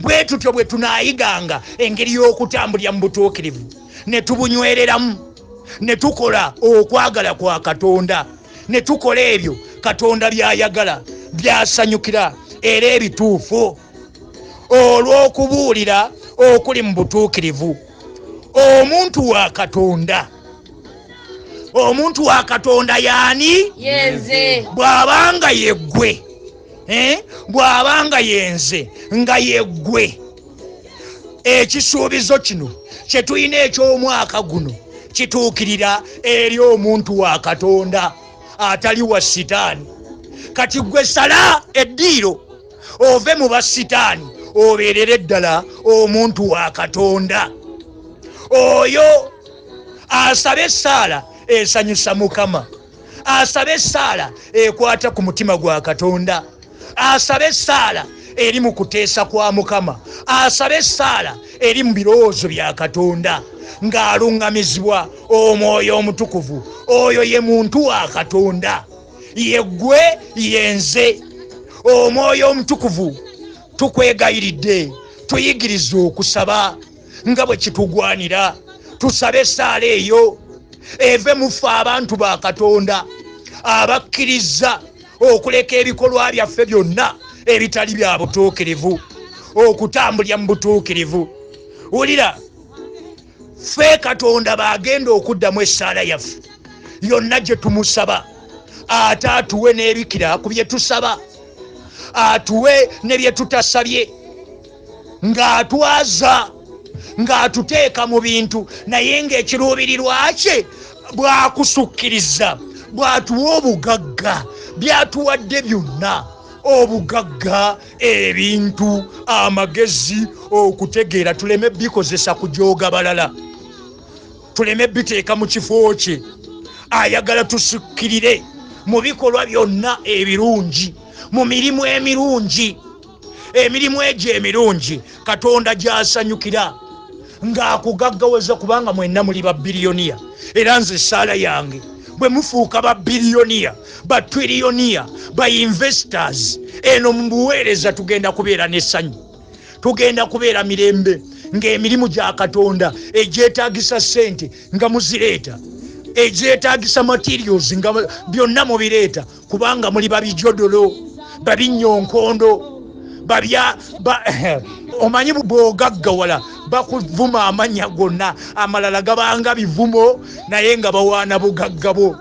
Bwe tutyo bwe tunaayiganga engeri y'okutambulira mu butuukirivu ne tubunywereramu ne tukola okwagala kwa katonda ne tukola ebyo katonda by'ayagala by'asanyukira era ebituufu. Olw'okubuulira okuli mu butuukirivu omuntu wa katonda omuntu wa katonda yaani? Yenze. bw'abanga yeggwe eh, bw'abanga yenze nga yeggwe ekisuubizo kino kye tulina eky'omwaka guno kituukirira eri omuntu wa katonda atali wa sitaani. Kati gwe sala eddiiro ove mu basitaani obeerere ddala omuntu wa katonda. Oyo asaba essaala esanyusa mukama asaba essaala ekwata ku mutima gwa katonda asaba essaala eri mu kuteesa kwa mukama. Asaba essaala eri mu birowoozo bya katonda ng'aluŋŋamizibwa omwoyo omutukuvu oyo ye muntu wa katonda. Yeggwe yenze omwoyo omutukuvu tukwegayiridde tuyigirize okusaba nga bwe kitugwanira. Tusabe essaala eyo eve mufe abantu ba katonda abakkiriza okuleka ebikolwa byaffe byonna ebitali bya butuukirivu okutambulya mu butuukirivu. Wulira ffe katonda bagenda okuddamu essaala yaffe yonna gye tumusaba. Ate atuwe n'ebikira ku bye tusaba. Atuwe ne bye tutasabye. Ng'atwaza ng'atuteeka mu bintu naye ng'ekiruubirirwa kye bwakusukkiriza bw'atuwa obugagga byatuwadde byonna obugagga ebintu amagezi okutegeera. Tuleme bikozesa kujooga balala. Tuleme biteeka mu kifo kye. Ayagala tusukkirire mu bikolwa byonna ebirungi mu mirimu emirungi emirimu egyo emirungi. Katonda gyasanyukira ng'akugaggaweza kubanga mwenna muli babiliyoniya era nze essaala yange bwe mufuuka babiliyoniya batwiriyoniya bainvestors eno mu buweereza tugenda kubeera n'essanyu. Tugenda kubeera mirembe ng'emirimu gya katonda egyetagisa sente nga muzireeta egyetagisa materials nga byonna mubireeta kubanga muli babijodolo babinyonkondo babya omanyi bwogaggawala bakuvuma amannya gonna amalala gabanga bivumo naye nga bawaana bugagga bwo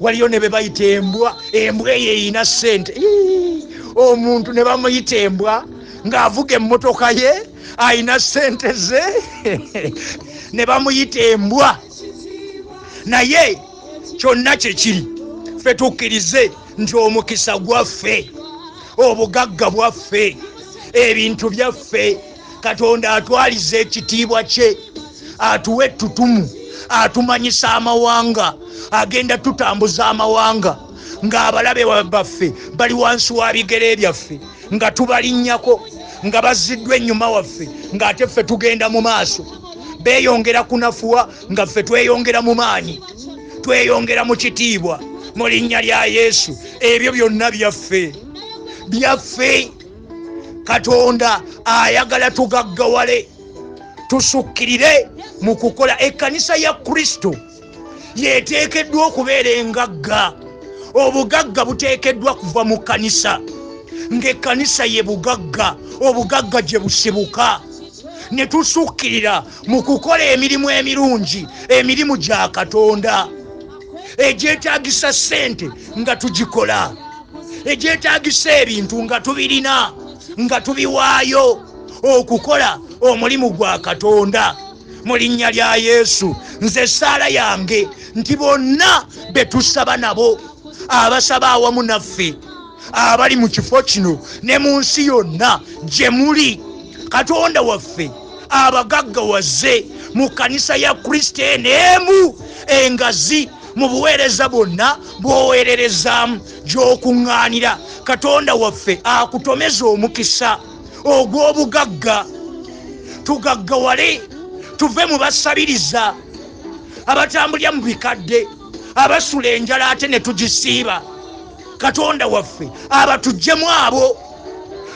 waliyo ne bebayita embwa embwa eyo eyina sente omuntu ne bamuyita embwa ng'avuga emmotoka ye ayina sente ze. Ne bamuyita embwa naye kyonna kyekiri ffe tukkirize nti omukisa gwaffe obugagga bwaffe ebintu byaffe. Katonda atwaliza ekitiibwa kye atuwa ettutumu atumanyisa amawanga agenda tutambuza amawanga. Ng'abalabe baffe bali wansi wa bigere byaffe nga tubalinnyako nga baziddwa ennyuma waffe ng'ate ffe tugenda mu maaso. Beeyongera kunafuwa nga ffe tweyongera mu maanyi tweyongera mu kitiibwa mu linnya lya yesu. Ebyo byonna byaffe byaffe. Katonda ayagala tugaggawale tusukkirire mu kukola ekkanisa ya kristo. Yeteekeddwa okubeera engagga. Obugagga buteekeddwa kuva mu kkanisa. Ng'ekkanisa ye bugagga obugagga gye busibuka. Ne tusukkirira mu kukola emirimu emirungi emirimu gya katonda. Egyetagisa sente nga tugikola egyetagisa ebintu nga tubirina nga tubiwaayo okukola omulimu gwa katonda. Mu linnya lya yesu nze essaala yange nti bonna be tusaba nabo abasaba awamu naffe abali mu kifo kino ne mu nsi yonna gye muli. Katonda waffe abagaggawaze mu kanisa ya kristo eneemu engazi mu buweereza bwonna bw'oweererezaamu gy'okuŋŋaanira. Katonda waffe akutomeza omukisa ogw'obugagga. Tugaggawale tuve mu basabiriza abatambulya mu bikadde abasula enjala ate ne tugisiiba. Katonda waffe abatuggyemu abo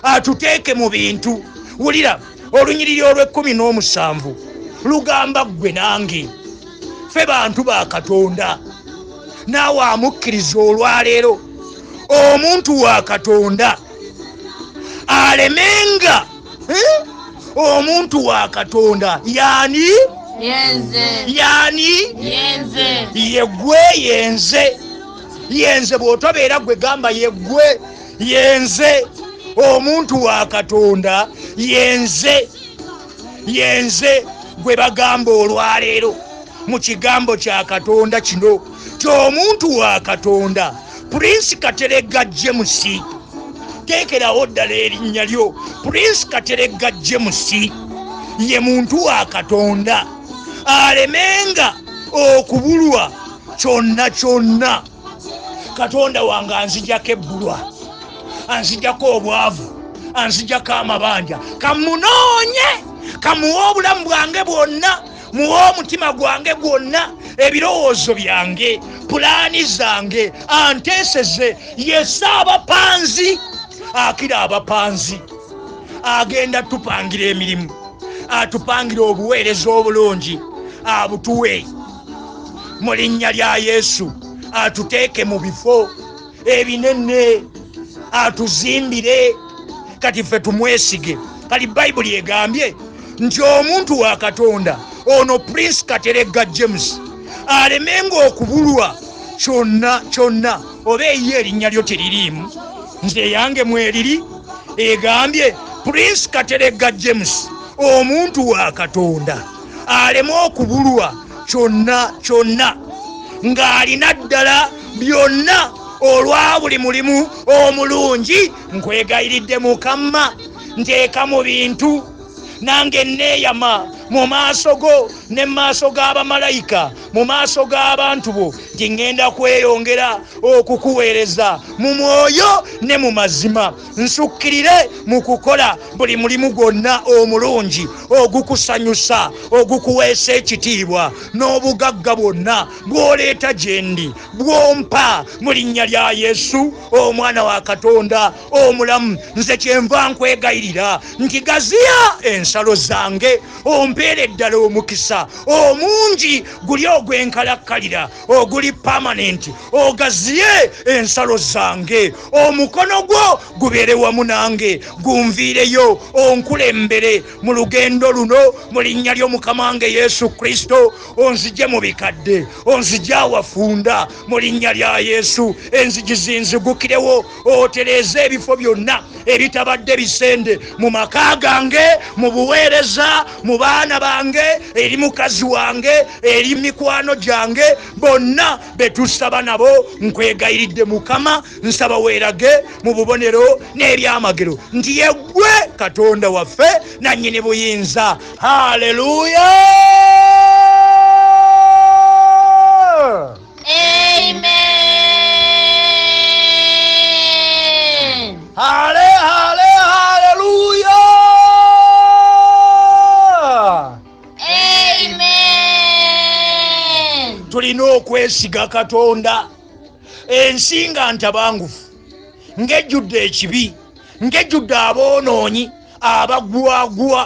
atuteeke mu bintu. Wulira olunyiriri olw'ekkumi n'omusanvu lugamba ggwe nange ffe bantu ba katonda. Naawe amukkiriza olwaleero omuntu wa katonda alemenga eh? omuntu wa katonda yani yenze. Yani yenze. Yegwe yenze. Yenze bw'otobeera gwe gamba yegwe yenze. Omuntu wa katonda yenze. Yenze gwe bagamba olwaleero mu kigambo kya katonda kino ti omuntu wa katonda purinsi kateregga jemusi teekerawo ddala erinnya lyo purinsi kateregga jemusi ye muntu wa katonda alemenga okubulwa kyonna kyonna. Katonda wange anzijako ebbulwa anzijako obwavu anzijako amabanja kamunoonye kamuwe obulamu bwange bwonna muwe omutima gwange gwonna ebirowoozo byange pulaani zange anteeseze yese abapanzi akira abapanzi. Agenda tupangira emirimu atupangira obuweereza obulungi abutuwe. Mu linnya lya yesu atuteeke mu bifo ebinene atuzimbire. Kati ffe tumwesige. Kati bayibuli egambye nti omuntu wa katonda ono prince kateregga james. Alemenga okubulwa. Kyonna kyonna. Oba eyiyo erinnya lyo teririimu. Nze eyange mweriri egambye prince kateregga james omuntu wa katonda. Aleme okubulwa. Kyonna kyonna. Ng'alina ddala byonna olwa buli mulimu omulungi nkwegayiridde mukama nteeka mu bintu nange neeyama mu maaso go ne mu maaso g'abamalayika mu maaso g'abantu bo nti ŋŋenda kweyongera okukuweereza mu mwoyo ne mu mazima. Nsukkirire mu kukola buli mulimu gwonna omulungi ogukusanyusa ogukuweesa ekitiibwa n'obugagga bwonna bw'oleeta gye ndi bw'ompa mu linnya lya yesu omwana wa katonda omulamu. Nze kyenva nkwegayirira nti gaziya ensalo zange ompeere ddala omukisa. Omungi guli ogwenkalakkalira oguli pamanenti ogaziye ensalo zange. Omukono gwo gubeere wamu nange gunviireyo onkulembere. Mu lugendo luno mu linnya ly'omukama wange yesu kristo onzije mu bikadde onzije awafunda. Mu linnya lya yesu enzigi zinzigukirewo otereeze ebifo byonna ebitabadde bisende mu maka gange mu buweereza mu baana bange eri mukazi wange eri mikwano gyange bonna betusaba nabo nkwegayiridde mukama nsaba weerage mu bubonero n'ebyamagero. Nti yeggwe katonda waffe nannyini buyinza. Haleluya Amen. hale hale tulina okwesiga katonda. Ensi nga ntabangufu ng'ejjudde ekibi ng'ejjudde aboonoonyi abagwagwa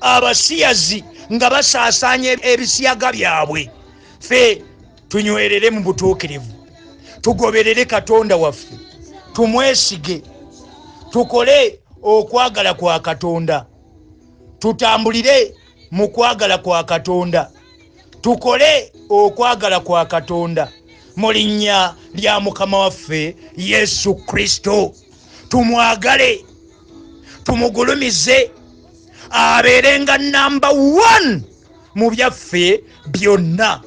abasiyazi nga basaasaanya ebisiyaga byabwe. Ffe tunywerere mu butuukirivu tugoberere katonda waffe tumwesige tukole okwagala kwa katonda tutambulire mu kwagala kwa katonda tukole okwagala kwa katonda mu linnya lya mukama waffe yesu kristo. Tumwagale tumugulumize abeerenga namba 1 mu byaffe byonna.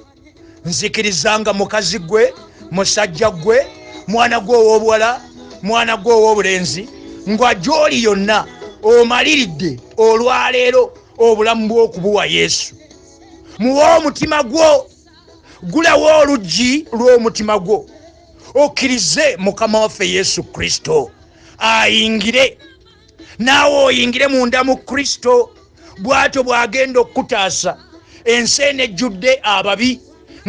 Nzikirizanga mukazi gwe musajja gwe mwana gwe ow'obuwala mwana gwe ow'obulenzi ngwajoli yonna omaliridde olwaleero obulamu bw'okubuwa yesu muwe omutima gwo. Gulawo oluggi lw'omutima gwo. Okkirize mukama waffe yesu kristo. Ayingire. Naawe oyingire munda mu kristo. Bw'atyo bw'agenda okutaasa ensi enejjudde ababi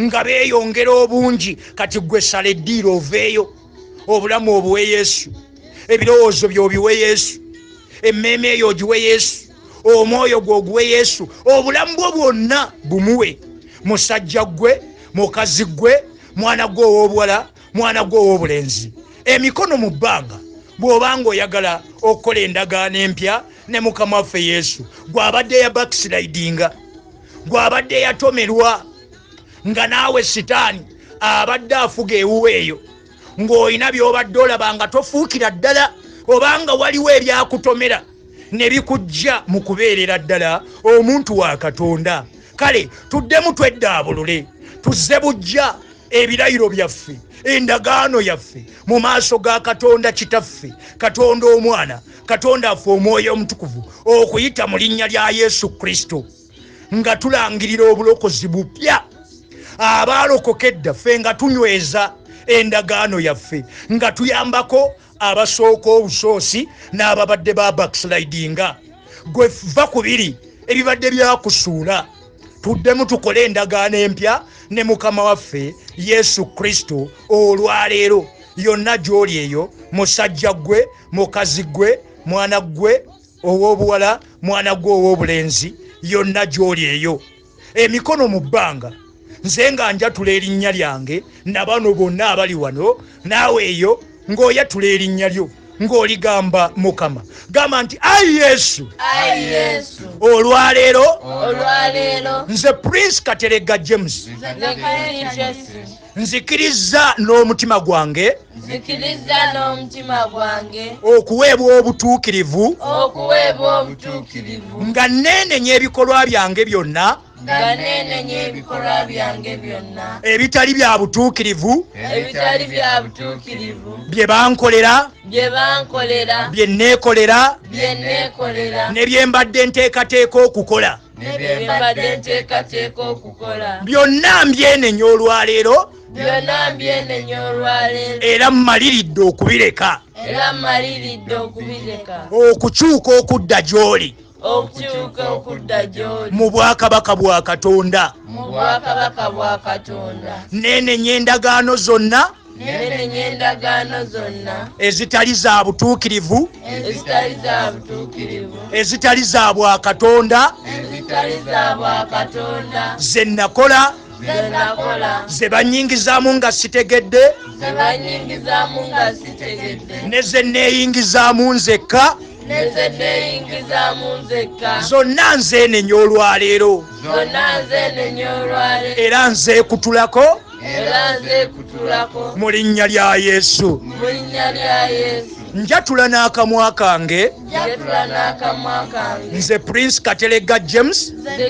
nga beeyongera obungi. Kati gwe sala eddiiro oveeyo. Obulamu obuwe yesu. Ebirowoozo byobiwe yesu. Emmeeme eyo ogiwe yesu omwoyo gwe oguwe yesu obulamu bwo bwonna bumuwe. Musajja gwe mukazi gwe mwana gwe ow'obuwala mwana gwe ow'obulenzi. Emikono mu bbanga bw'obanga oyagala okukola endagaano empya ne mukama waffe yesu gw'abadde ya backslidinga gw'abadde yatomerwa nga naawe sitaani abadde afuga ewuwa eyo ng'olina by'obadde olaba nga tofuukira ddala obanga waliwo ebyakutomera ne bikujja mu kubeerera ddala omuntu wa katonda. Kale tuddemu tweddaabulule tuzze bujja ebirayiro byaffe endagaano yaffe mu maaso ga katonda kitaffe katonda omwana katonda affe omwoyo omutukuvu okuyita mu linnya lya yesu kristo. Nga tulangirira obulokozi bupya abaalokoka edda ffe nga tunyweza endagaano yaffe nga tuyambako abasooka obusoosi n'ababadde ba backslidinga. Gwe va ku biri ebibadde byakusuula. Tuddemu tukole endagaano empya ne mukama waffe yesu kristo olwaleero. Yonna gy'oli eyo musajja gwe mukazi gwe mwana gwe ow'obuwala mwana gwe ow'obulenzi yonna gy'oli eyo. Emikono mu bbanga. Nze nga njatula erinnya lyange nabano bonna abali wano naawe eyo ng'oyatula erinnya lyo ng'oligamba mukama. Gamba nti ayi yesu. Olwaleero nze prince katerega james. Nzikiriza n'omutima gwange. Okuweebwa obutuukirivu. Nga neenenya ebikolwa byange byonna nga neenenya ebikolwa byange byonna. Ebitali bya butuukirivu ebitali bya butuukirivu. bye bankolera bye bankolera. bye neekolera bye neekolera ne bye mbadde nteekateeka okukola. Byonna mbyenenya olwaleero byonna mbyenenya olwaleero. era mmaliridde okubireka. Era mmaliridde okubireka. Okukyuka okudda gy'oli okukyuka okudda gy'oli. Mu bwakabaka bwa katonda. Mu bwakabaka bwa katonda. Neenenya endagaano zonna. Nenenya endagaano zonna. Ezitali za butuukirivu. Ezitali za butuukirivu. Ezitali za bwakatonda ezitali za bwakatonda ze nakola ze nakola ze banyingizaamu nga sitegedde. Ne ze neeyingizaamu nzekka. Zonna zonna nzenenya olwaleero era nzeekutulako era nzeekutulako mu linnya lya yesu. Mu linnya lya yesu. Njatula n'akamwa kange. Nze prince katerega james. Nze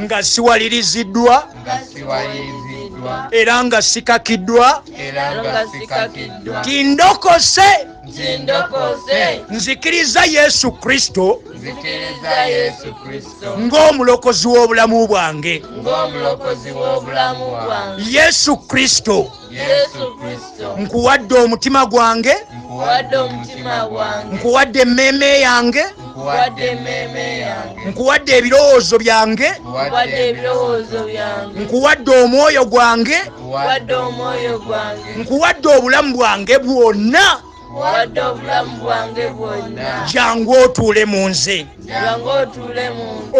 nga siwaliriziddwa era nga sikakiddwa. Tindokose kindokose nzikiriza yesu kristo. Nzikiriza yesu kristo. Ng'omulokozi w'obulamu bwange. Yesu kristo. Nkuwadde omutima gwange. Nkuwadde emmeeme yange nkuwadde ebirowoozo byange. Nkuwadde omwoyo gwange. Nkuwadde obulamu bwange bwonna. Nkuwadde obulamu bwange bwonna. Jangu otuule mu nze.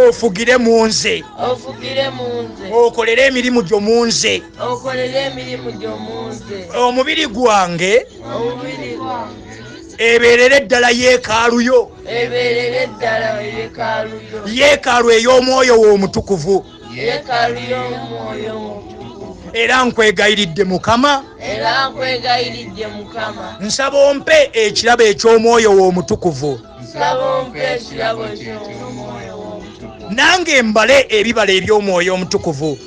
Ofugire mu nze. Okolere emirimu gyo mu nze. Omubiri gwange ebeerere eddala ddala yeekaaluyo yeekaalu ey'omwoyo w'omutukuvu. Yeekaalu era nkwegayiridde mukama. Nsaba ompe ekirabo eky'omwoyo w'omutukuvu. Nange mbale ebibala eby'omwoyo omutukuvu.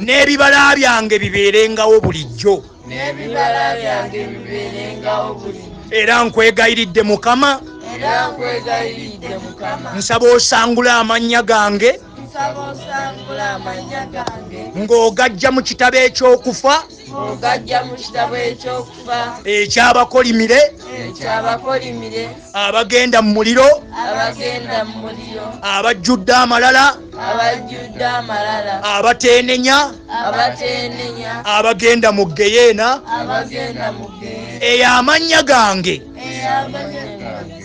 N'ebibala byange bibeerengawo bulijjo n'ebibala byange bibeerengawo buli era nkwegayiridde mukama. Era nkwegayiridde mukama. Nsaba osangule amannya gange nsaba osangula amannya gange ng'ogajja mu kitabo eky'okufa ogajja mu kitabo ekyokufa ekyabakolimire ekyabakolimire abagenda mu muliro abagenda mu muliro abajjudde amalala abajjudde amalala abateenenya abateenenya abagenda mu geyeena abagenda mu ggere eyo amannya gange.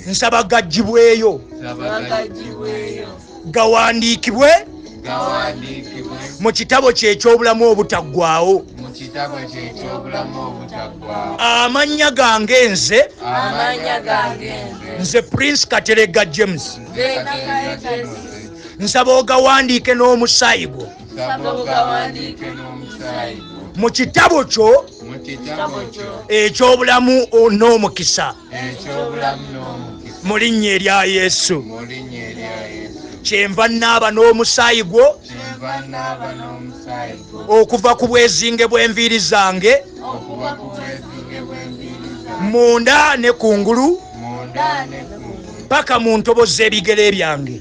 Nsaba gaggibweyo bagagibweyo gawandiikibwe? Mu kitabo kye eky'obulamu obutaggwaawo. Amannya gange nze. Nze. Prince katerega james. Nsaba ogawandiike n'omusaayi gwo. Mu kitabo kyo ekyobulamu n'omukisa. Mu linnya erya yesu kyenva naaba n'omusaayi gwo okuva ku bwezinge bw'enviiri zange munda ne kungulu paka mu ntobo z'ebigere byange.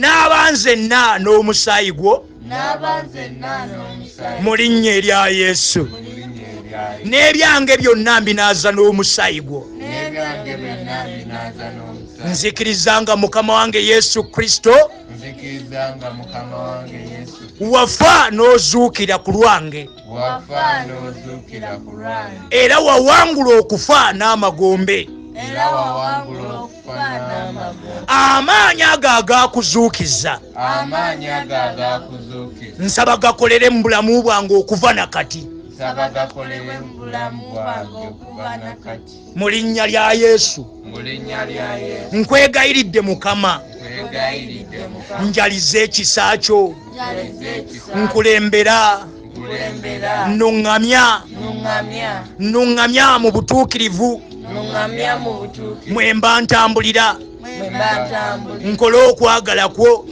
Naaba nzenna n'omusaayi gwo mu linnya erya yesu. N'ebyange byonna mbinaaza n'omusaayi gwo n'ebyange byonna binaaza n'omusaayi nzikiriza nga mukama wange yesu kristo. Wafa n'ozuukira ku lwange. Era wawangula okufa n'amagombe. Amaanyi ago agakuzuukiza nsaba gakolere mu bulamu bwange okuva nakati nsaba gakolere mu bulamu bwange okuva nakati. Mu linnya lya yesu. Nkwegayiridde mukama. Njaliza ekisa kyo. Nkulembera. Nuŋŋamya nuŋŋamya mu butuukirivu. Nuŋŋamya mu butuukirivu. Mwe mba ntambulira. Nkole okwagala kwo.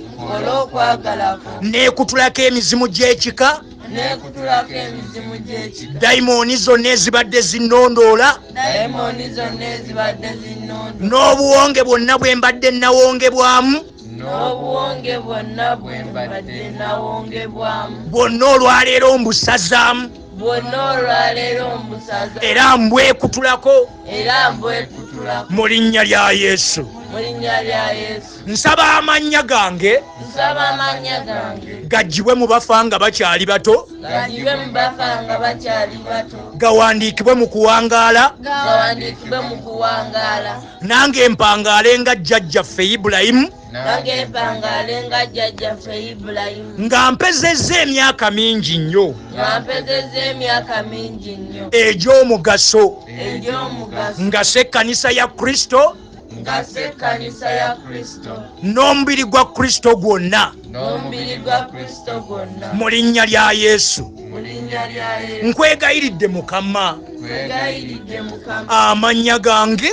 Neekutulako emizimu gy'ekika neekutulako emizimu gy'ekika dayimooni zonna ezibadde zinnondoola dayimooni zonna ezibadde zinnondo n'obuwonge bwonna bwe mbadde nawongebwamu n'obuwonge bwonna bwe mbadde nawongebwamu bwonna olwaleero mbusazaamu bwonna olwaleero mbusaza era mbwekutulako era mbwekutulako. mu linnya lya yesu nsaba amannya gange. Gagibwe mu bafa nga bakyali bato. Gawandiikibwe mu kuwangaala. Nange mpangaale nga jjajjaffe ibulayimu. Nange empangaale nga jjajjaffe ibulayimu. Nga mpezezza emyaka mingi nnyo. Egy'omugaso nga se ekkanisa ya kristo nga se ekkanisa ya kristo. N'omubiri gwa kristo gwonna. Mu linnya lya yesu. Nkwegayiridde mukama. Amannya gange.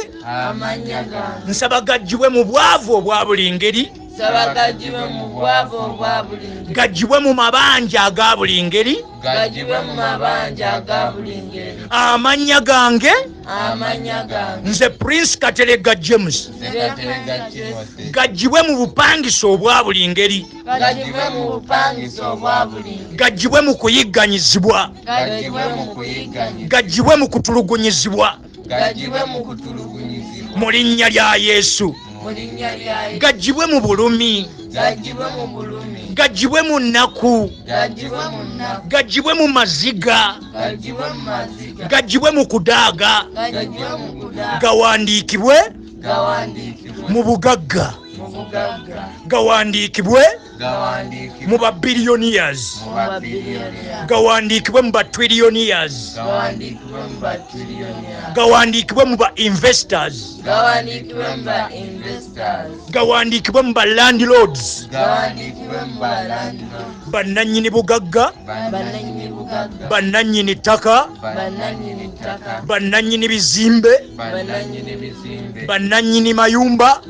Nsaba gagibwe mu bwavu obwa buli ngeri saba gagibe mu bwavu obwa buli ngeri. Gagibwe mu mabanja aga buli ngeri. Gagibe mu mabanja aga buli ngeri. Amannya gange. Amannya gange. Nze prince katerega james gagibwe mu bupangisa obwa buli ngeri. Gagibwe mu kuyigganyizibwa. Gagibwe mu kutulugunyizibwa. Mu linnya lya yesu gagibwe mu bulumi. Gagibe mu bulumi. Gagibwe mu nnaku. Gagibe mu nnaku. Gagibwe mu maziga. Gagibe mu maziga. Gagibwe mu kudaaga. Gawandiikibwe mu bugagga. Gawandiikibwe mu mu babiliyoniya gawandiikibwe mu ba investors. Gawandiikibwe mu ba investors. Gawandiikibwe mu ba landlords. Bannannyini bugagga. Bannannyini ttaka. Bannannyini bizimbe. Bannannyini mayumba.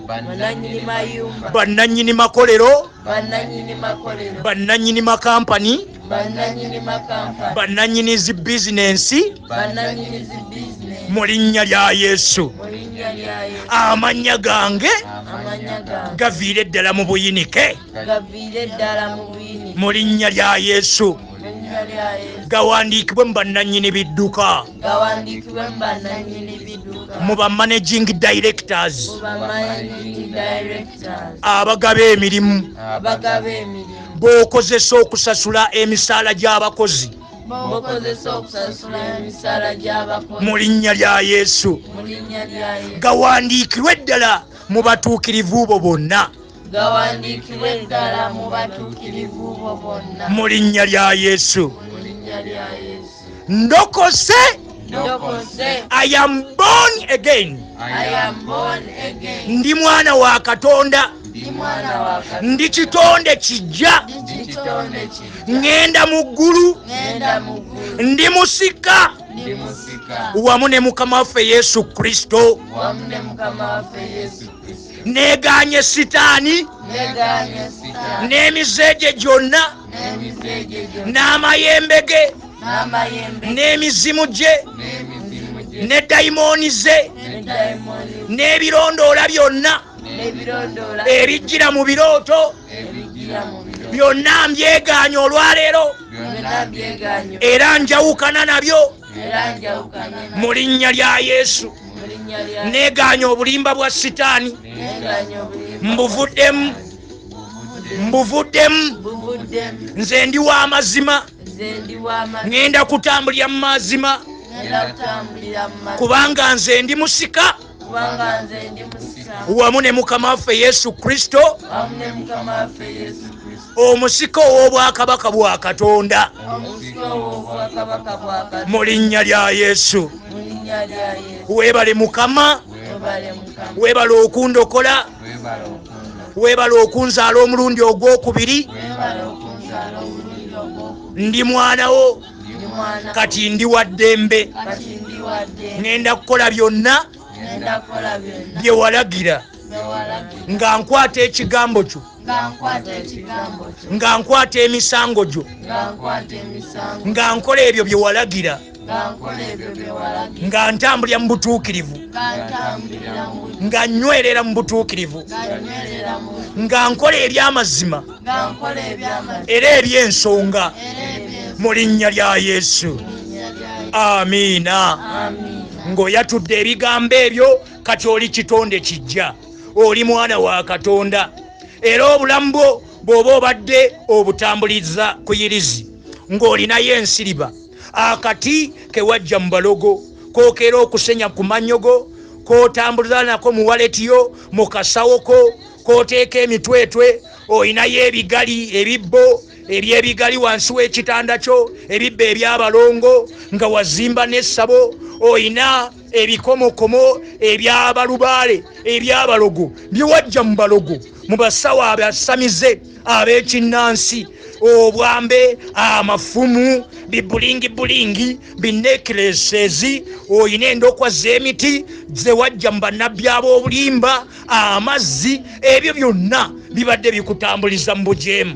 Bannannyini makolero bannannyini makolero. Bannannyini makampani. Bannannyini makampani. Bannannyini zi bizinensi. Bannannyini zi bizinesi mu linnya lya yesu. Amannya gange gaviire eddala mu buyinike. Ddala mu linnya lya yesu. Gawandiikibwe mu bannannyini bidduka mu ba managing directors. Abagaba emirimu. B'okozesa okusasula emisaala gy'abakozi. Mu linnya lya yesu. Gawandiikirwe eddala mu batuukirivu bo bonna. Gawandiikibwe ddala mu batuukirivu bo bonna. Mu linnya lya yesu. Ndokose i am born again. I am born again. Ndi mwana wa katonda. Ndi kitonde kijja. Ŋŋenda mu ggulu. Ndi musika. Wamu ne mukama waffe yesu kristo. Neganye sitaani. Sitaani. N'emizeege gyonna. N'amayembe ge n'emizimu gye. Ne dayimooni ze. N'ebirondoola byonna. Ebijjira mu birooto. Byonna mbyeganye olwaleero. Era njawukana nabyo. Mu linnya lya yesu. Neganye obulimba bwa sitaani. Mbuvuddemu. Mbuvuddemu. Nze ndi w'amazima ŋŋenda kutambulira mu mazima. Kubanga nze ndi musika. Wamu ne mukama waffe yesu kristo. Omusika ow'obwakabaka bwa katonda. Mu linnya lya yesu. Weebale mukama. Weebale okundokola. Weebale okunzaala omulundi ogwokubiri ndi mwanawo kati ndi wa ddembe. Ŋŋenda kukola byonna. Bye walagira. Nga nkwata ekigambo kyo. Nga nkwata emisango gyo. Nga nkola ebyo bye walagira nga ntambulira mu butuukirivu. Nga ntambulira mu butuukirivu. Nga nywerera nkola eby'amazima. Era eby'ensonga. Mu linnya lya yesu. Amiina. Ng'oyatudde ebigambo ebyo kati oli kitonde kijja. Oli mwana wa katonda. Era obulamu bwo bw'oba obadde obutambuliza ku yirizi. Ng'olinayo ensiriba akati kewajja mu balogo kookera okusenya ku manyogo k'otambuliza nako mu waletiyo mu kasawo ko k'oteeka emitwetwe olinayo ebigali ebibbo ebyebigali wansi w'ekitanda kyo ebibba ebyabalongo nga wazimba n'essabo olina ebikomokomo ebyabalubaale ebyabalogo byewajja mu balogo mu basawo abasamize ab'ekinnansi obwambe amafumu bibulingibulingi binekiresezi olina endokwa z'emiti zewajja mu bannabbi ab'obulimba amazzi ebyo byonna bibadde bikutambuliza mu bujeemu.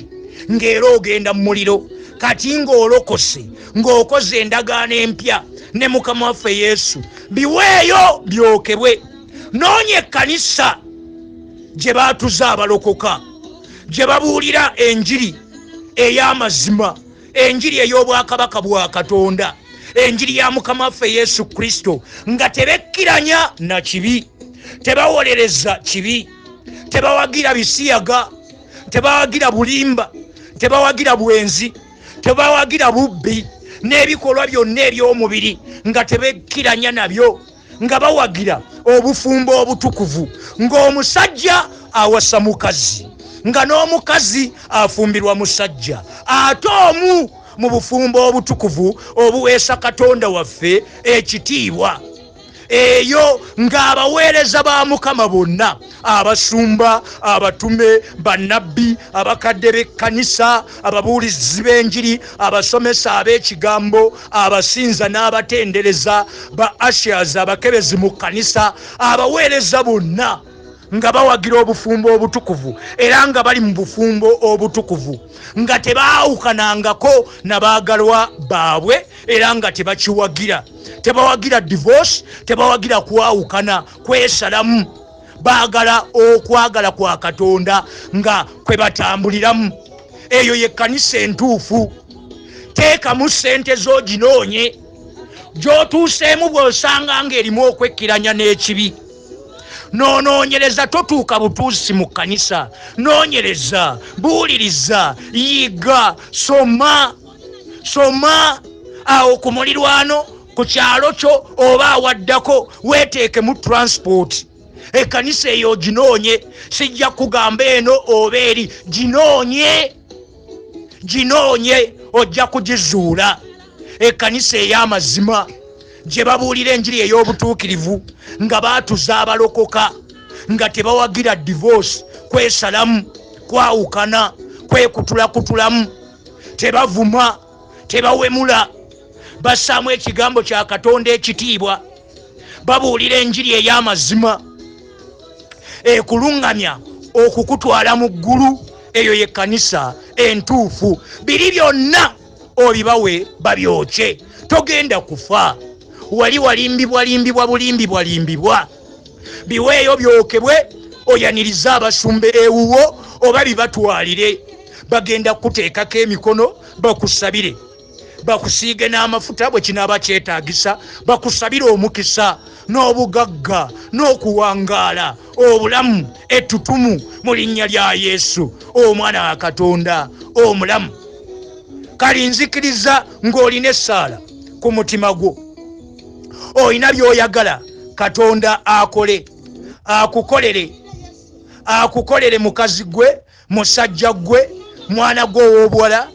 Ng'era ogenda mu muliro kati ng'olokose ng'okoze endagaano empya ne mukama waffe yesu biweeyo byokebwe. Noonya ekkanisa gye baatuza abalokoka gye babuulira enjiri ey'amazima enjiri ey'obwakabaka bwa katonda enjiri ya mukama waffe yesu kristo nga tebekkiranya na kibi tebawolereza kibi tebawagira bisiyaga tebawagira bulimba tebawagira bwenzi tebawagira bubbi n'ebikolwa byonna eby'omubiri nga tebekkiranya nabyo nga bawagira obufumbo obutukuvu ng'omusajja awasa mukazi nga n'omukazi afumbirwa musajja ate omu mu bufumbo obutukuvu obuweesa katonda waffe ekitiibwa eyo ng'abaweereza ba mukama bonna abasumba abatume bannabbi abakadde b'ekkanisa ababuulizi b'enjiri abasomesa ab'ekigambo abasinza n'abatendereza ba ashers abakebezi mu kkanisa abaweereza bonna nga bawagira obufumbo obutukuvu era nga bali mu bufumbo obutukuvu nga tebaawukanangako nabaagalwa baabwe era nga tebakiwagira. Tebawagira divorce tebawagira kwawukana kwesalamu. Baagala okwagala kwa katonda nga kwe batambuliramu. Eyo ye kkanisa entuufu. Teekamu sente z'oginoonye gy'otuuseemu bw'osanga ng'erimu okwekkiranya n'ekibi noonoonyereza totuuka butuusi mu kkanisa. Noonyereza buuliriza yiga soma soma. Awo ku mulirwano ku kyalo kyo oba awaddako weeteekemu transport. Ekkanisa eyo ginoonye sijja kugamba eno oba eri. Ginoonye ginoonye ojja kugizuula. Ekkanisa ey'amazima gye babuulira enjiri ey'obutuukirivu nga baatuza abalokoka nga tebawagira divorce kwesalamu kwawukana kwekutulakutulamu tebavuma tebawemula. Bassaamu ekigambo kya katonda ekitiibwa. Babuulira enjiri ey'amazima ekuluŋŋamya okukutwala mu ggulu eyo ye kanisa entuufu. Biri byonna obibawe babyokye. Togenda kufa wali walimbibwa limbibwa bulimbibwa limbibwa. Biweeyo byokebwe oyanirize abasumba ewuwo oba bibatwalire. Bagenda kuteekako emikono bakusabire. Bakusiige n'amafuta bwe kinaaba kyetaagisa bakusabire omukisa n'obugagga n'okuwangaala obulamu ettutumu mu linnya lya yesu omwana wa katonda omulamu. Kali nzikiriza ng'olina essaala ku mutima gwo olina by'oyagala. Katonda akole. Akukolere. Akukolere mukazi gwe musajja gwe mwana gwe ow'obuwala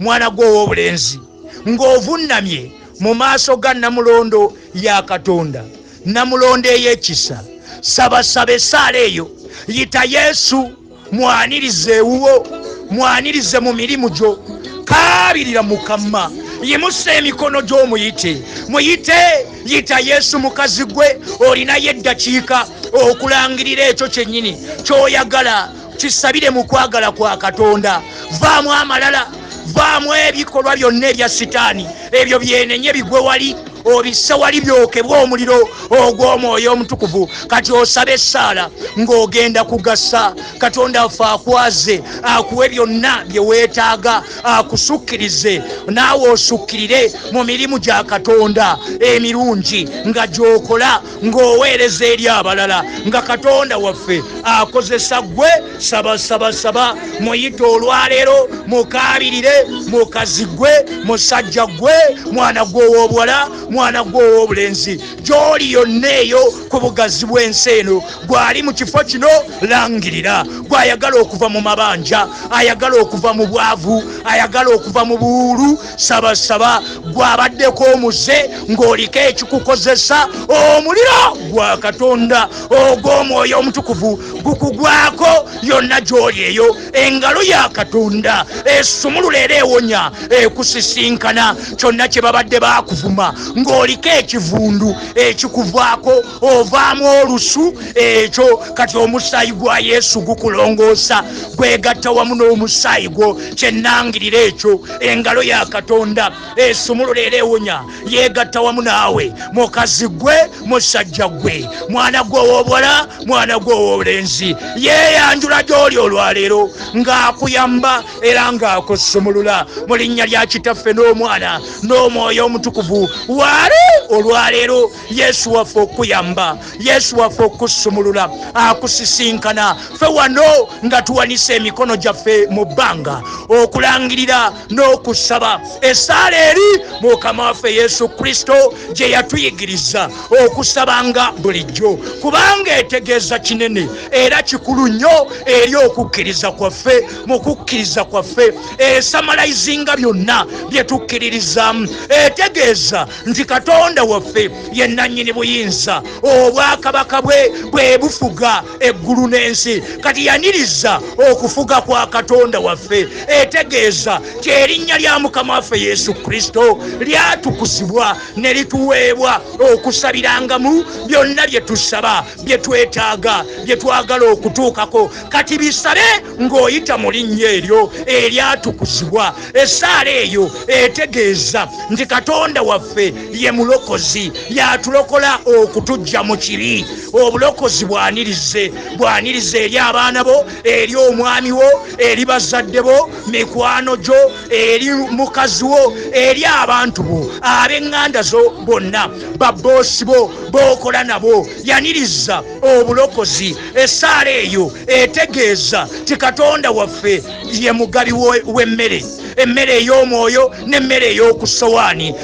mwana gwe ow'obulenzi. Ng'ovunnamye mu maaso ga namulondo ya katonda. Namulondo ey'ekisa. Sabasaba essaala eyo. Yita yesu mwanirize ewuwo mwanirize mu mirimu gyo. Kaabirira mukama yimusa emikono gy'omuyite. Muyite yita yesu mukazi gwe olinayo eddakiika okulangirira ekyo kyennyini. Kyoyagala kisabire mu kwagala kwa katonda. Vaamu amalala vaamu ebikolwa byonna ebya sitaani. Ebyo byenenye bigwe wali obisse wali byokebwa omuliro ogw'omwoyo omutukuvu kati osaba essaala ng'ogenda kugasa. Katonda waffe akwaze akuwe byonna bye weetaaga akusukkirize. Naawe osukkirire mu mirimu gya katonda emirungi nga gyokola ng'oweereza eri abalala nga katonda waffe akozesa gwe sabasabasaba. Muyite olwaleero mukaabirire mukazi gwe musajja gwe mwana gwe ow'obuwala mwana gwe ow'obulenzi gy'oli yonna eyo ku bugazi bw'ensi eno gwali mu kifo kino langirira. Gwayagala okuva mu mabanja ayagala okuva mu bwavu ayagala okuva mu buwulu sabasaba gwabaddeko omuze ng'oliko ekikukozesa omuliro gwa katonda ogw'omwoyo omutukuvu gukugwako yonna gy'oli eyo. Engalo ya katonda esumulula era ewonya ekusisinkana kyonna kye babadde bakuvuma ng'oliko ekivundu ekikuvaako ovaamu olusu ekyo kati omusaayi gwa yesu gukulongoosa gwegatta wamu n'omusaayi gwo kyenangirira ekyo engalo ya katonda esumulula era ewonya yegatta wamu naawe mukazi gwe musajja gwe mwana gwe ow'obuwala mwana gwe ow'obulenzi yeyanjula gy'oli olwaleero ng'akuyamba era ng'akusumulula mu linnya lya kitaffe n'omwana n'omwoyo omutukuvu wali olwaleero yesu waffe okuyamba yesu waffe okusumulula akusisinkana. Fe wano nga tuwanisa emikono gyaffe mu bbanga okulangirira n'okusaba essaala eri mukama waffe yesu kristo gye yatuyigiriza okusabanga bulijjo. Kubanga etegeeza kinene era kikulu nnyo eri okukkiriza kwaffe mu kukkiriza kwaffe. Esamalayizinga byonna bye tukkiririzaamu. Etegeeza nti katonda waffe ye nannyini buyinza. Obwakabaka bwe bwe bufuga eggulu n'ensi. Kati yaniriza okufuga kwa katonda waffe. Etegeeza kyerinnya lya mukama waffe yesu kristo lyatukuzibwa ne lituweebwa okusabirangamu byonna bye tusaba bye twetaaga bye twagala okutuukako. Kati bisabe ng'oyita mu linnya eryo eryatukuzibwa. Essaala eyo etegeeza nti katonda waffe ye mulokozi yatulokola okutujja mu kibi obulokozi bwanirize bwanirize eri abaana bo eri omwami wo eri bazadde bo mikwano gyo eri mukazi wo eri abantu bo ab'eŋŋanda zo bonna. Baboosi bo bookola nabo. Yaniriza obulokozi essaala eyo etegeeza ti katonda waffe ye mugabi we- w'emmere. Emmere ey'omwoyo n'emmere ey'oku sowaani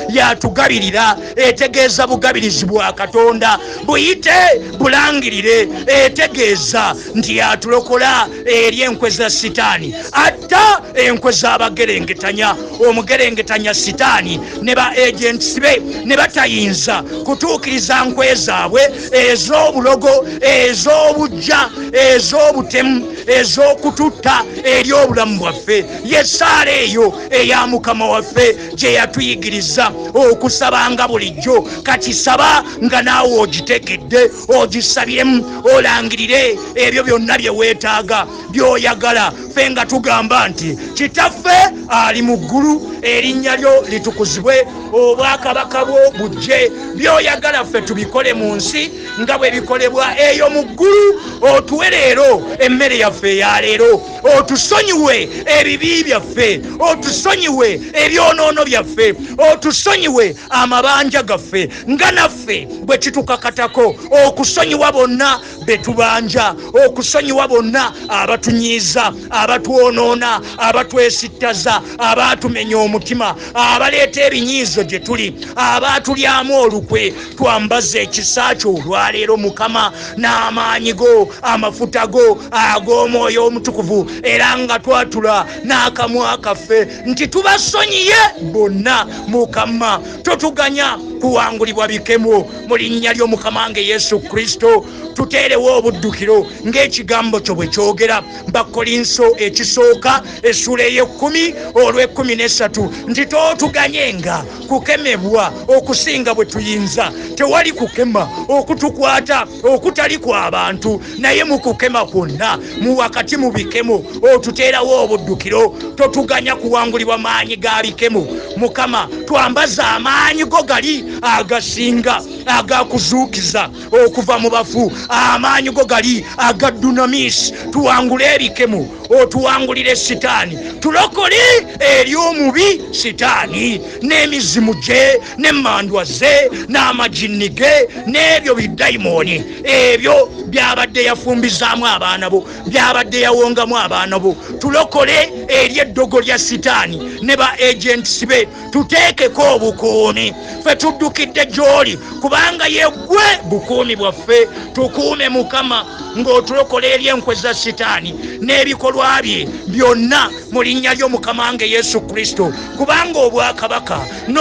yatugabirira etegeeza bugabirizi bwa katonda buyite bulangirire etegeeza nti yatulokola eri enkwe za sitaani. Atta enkwe z'abagerengetanya omugerengetanya sitaani ne ba agents be ne batayinza kutuukiriza nkwe zaabwe ez'obulogo ez'obujja ez'obutemu ez'okututta eri obulamu bwaffe. Yesaala eyo eya mukama waffe gye yatuyigiriza okusabanga bulijjo. Kati saba nga naawe ogitegedde ogisabiremu olangirire ebyo byonna bye weetaaga by'oyagala. Ffe nga tugamba nti kitaffe ali mu ggulu erinnya lyo litukuzibwe obwakabaka bwo bujje. By'oyagala ffe tubikole mu nsi nga bwe bikolebwa eyo mu ggulu otuwe leero emmere yaffe eyaleero otusonyiwe ebibi byaffe otusonyiwe ebyonoono byaffe otusonyiwe amabanja gaffe nga naffe bwe kitukakatako okusonyiwa bonna betubanja okusonyiwa bonna abatunyiiza abatwonoona abatwesittaza abatumenya omutima abaleeta ebinyiizo gye tuli. Abatulyamu olukwe twambaza ekisa kyo. Olwaleero mukama n'amaanyi go amafuta go ag'omwoyo omutukuvu era nga twatula n'akamwa kaffe nti tubasonyiye bonna. Mukama totuganya kuwangulibwa bikemo mu linnya ly'omukama nga yesu kristo tuteerewo obuddukiro ng'ekigambo kyo bwe kyogera. Bakolinso ekisooka essula ey'ekkumi olw'ekkumi n'essatu nti tootuganyenga kukemebwa okusinga bwe tuyinza. Tewali kukema okutukwata okutali kw'abantu naye mu kukema kwonna mu wakati mu bikemo otuteerawo obuddukiro totuganya kuwangulibwa maanyi ga bikemo. Mukama twambaza amaanyi go gali agasinga agakuzuukiza. Okuva mu bafu amaanyi go gali aga dunamis tuwangule ebikemo otuwangulire sitaani. Tulokole eri omubi sitaani n'emizimu gye n'emmandwa ze n'amajinni ge n'ebyo bidayimooni ebyo byabadde yafumbizaamu abaana bo byabadde yawongamu abaana bo. Tulokole eri eddogo lya sitaani ne ba agents be tuteekeko obukuumi. Fe tuddukidde gy'oli kubanga yeggwe bukuumi bwaffe. Tukuume mukama ng'otulokola eri enkwe za sitaani n'ebikolwa bye byonna mu linnya ly'omukama nga yesu kristo. Kubanga obwakabaka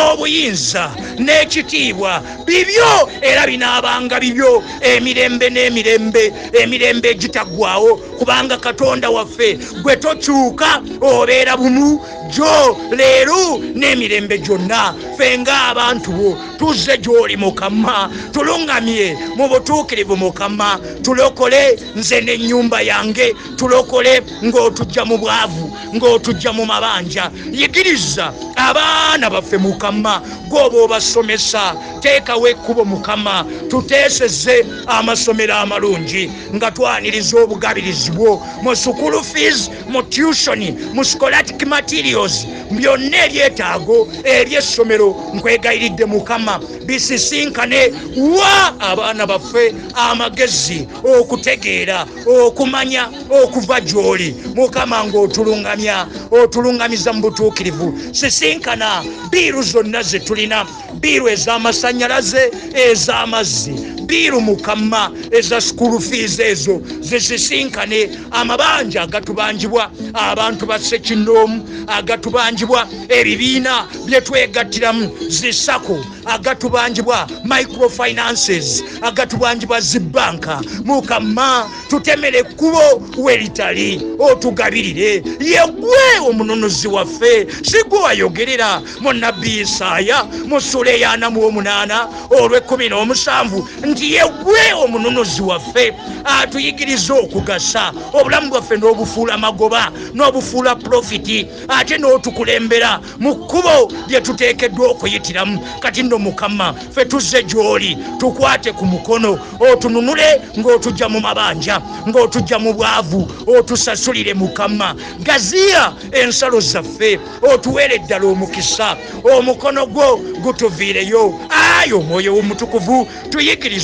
n'obuyinza n'ekitiibwa bibyo era binaabanga bibyo. Emirembe n'emirembe emirembe egitaggwawo kubanga katonda waffe gwe tokyuka obeera bumu gyo leero n'emirembe gyonna. Ffe ng'abantu bo tuzze gy'oli mukama tuluŋŋamye mu butuukirivu mukama tulokole nze n'ennyumba yange tulokole ng'otujja mu bwavu ng'otujja mu mabanja. Yigiriza abaana baffe mukama gwoba obasomesa. Teekawo ekkubo mukama tuteeseze amasomero amalungi nga twaniriza obugabirizi bwo mu sukulu fees mu tushoni mu scolatic materials. Byonna ebyetaago eryessomero nkwegayiridde mukama. Bisisinkane wa abaana baffe amagezi okutegeera okumanya okuva gy'oli. Mukama ng'otulungamya otuluŋŋamiza mu butuukirivu. Sisinkana biiru zonna ze tulina. Biiru ez'amasanyalaze ez'amazzi biiru mukama eza sukulu fees ezo. Zisisinkane amabanja agatubanjibwa abantu ba sekinoomu agatubanjibwa ebibiina bye twegattiramu zisako agatubanjibwa microfinances agatubanjibwa zibbanka mukama tutemere ekkubo weritali otugabirire. Yegwe omununuzi waffe sigwe wayogerera mu nabbi isaaya mu sula eyana mu omunaana olw'ekkumi n'omusanvu nti yegwe omununuzi waffe atuyigiriza okugasa. Obulamu bwaffe n'obufuula magoba n'obufuula profiti ate n'otukulembera mu kkubo lye tuteekeddwa okuyitiramu. Kati nno mukama fe tuzze gy'oli tukwate ku mukono otununule ng'otujja mu mabanja ng'otujja mu bwavu otusasulire mukama. Gaziya ensalo zaffe otuweere eddala omukisa. Omukono gwo gutuviireyo. Ayi omwoyo omutukuvu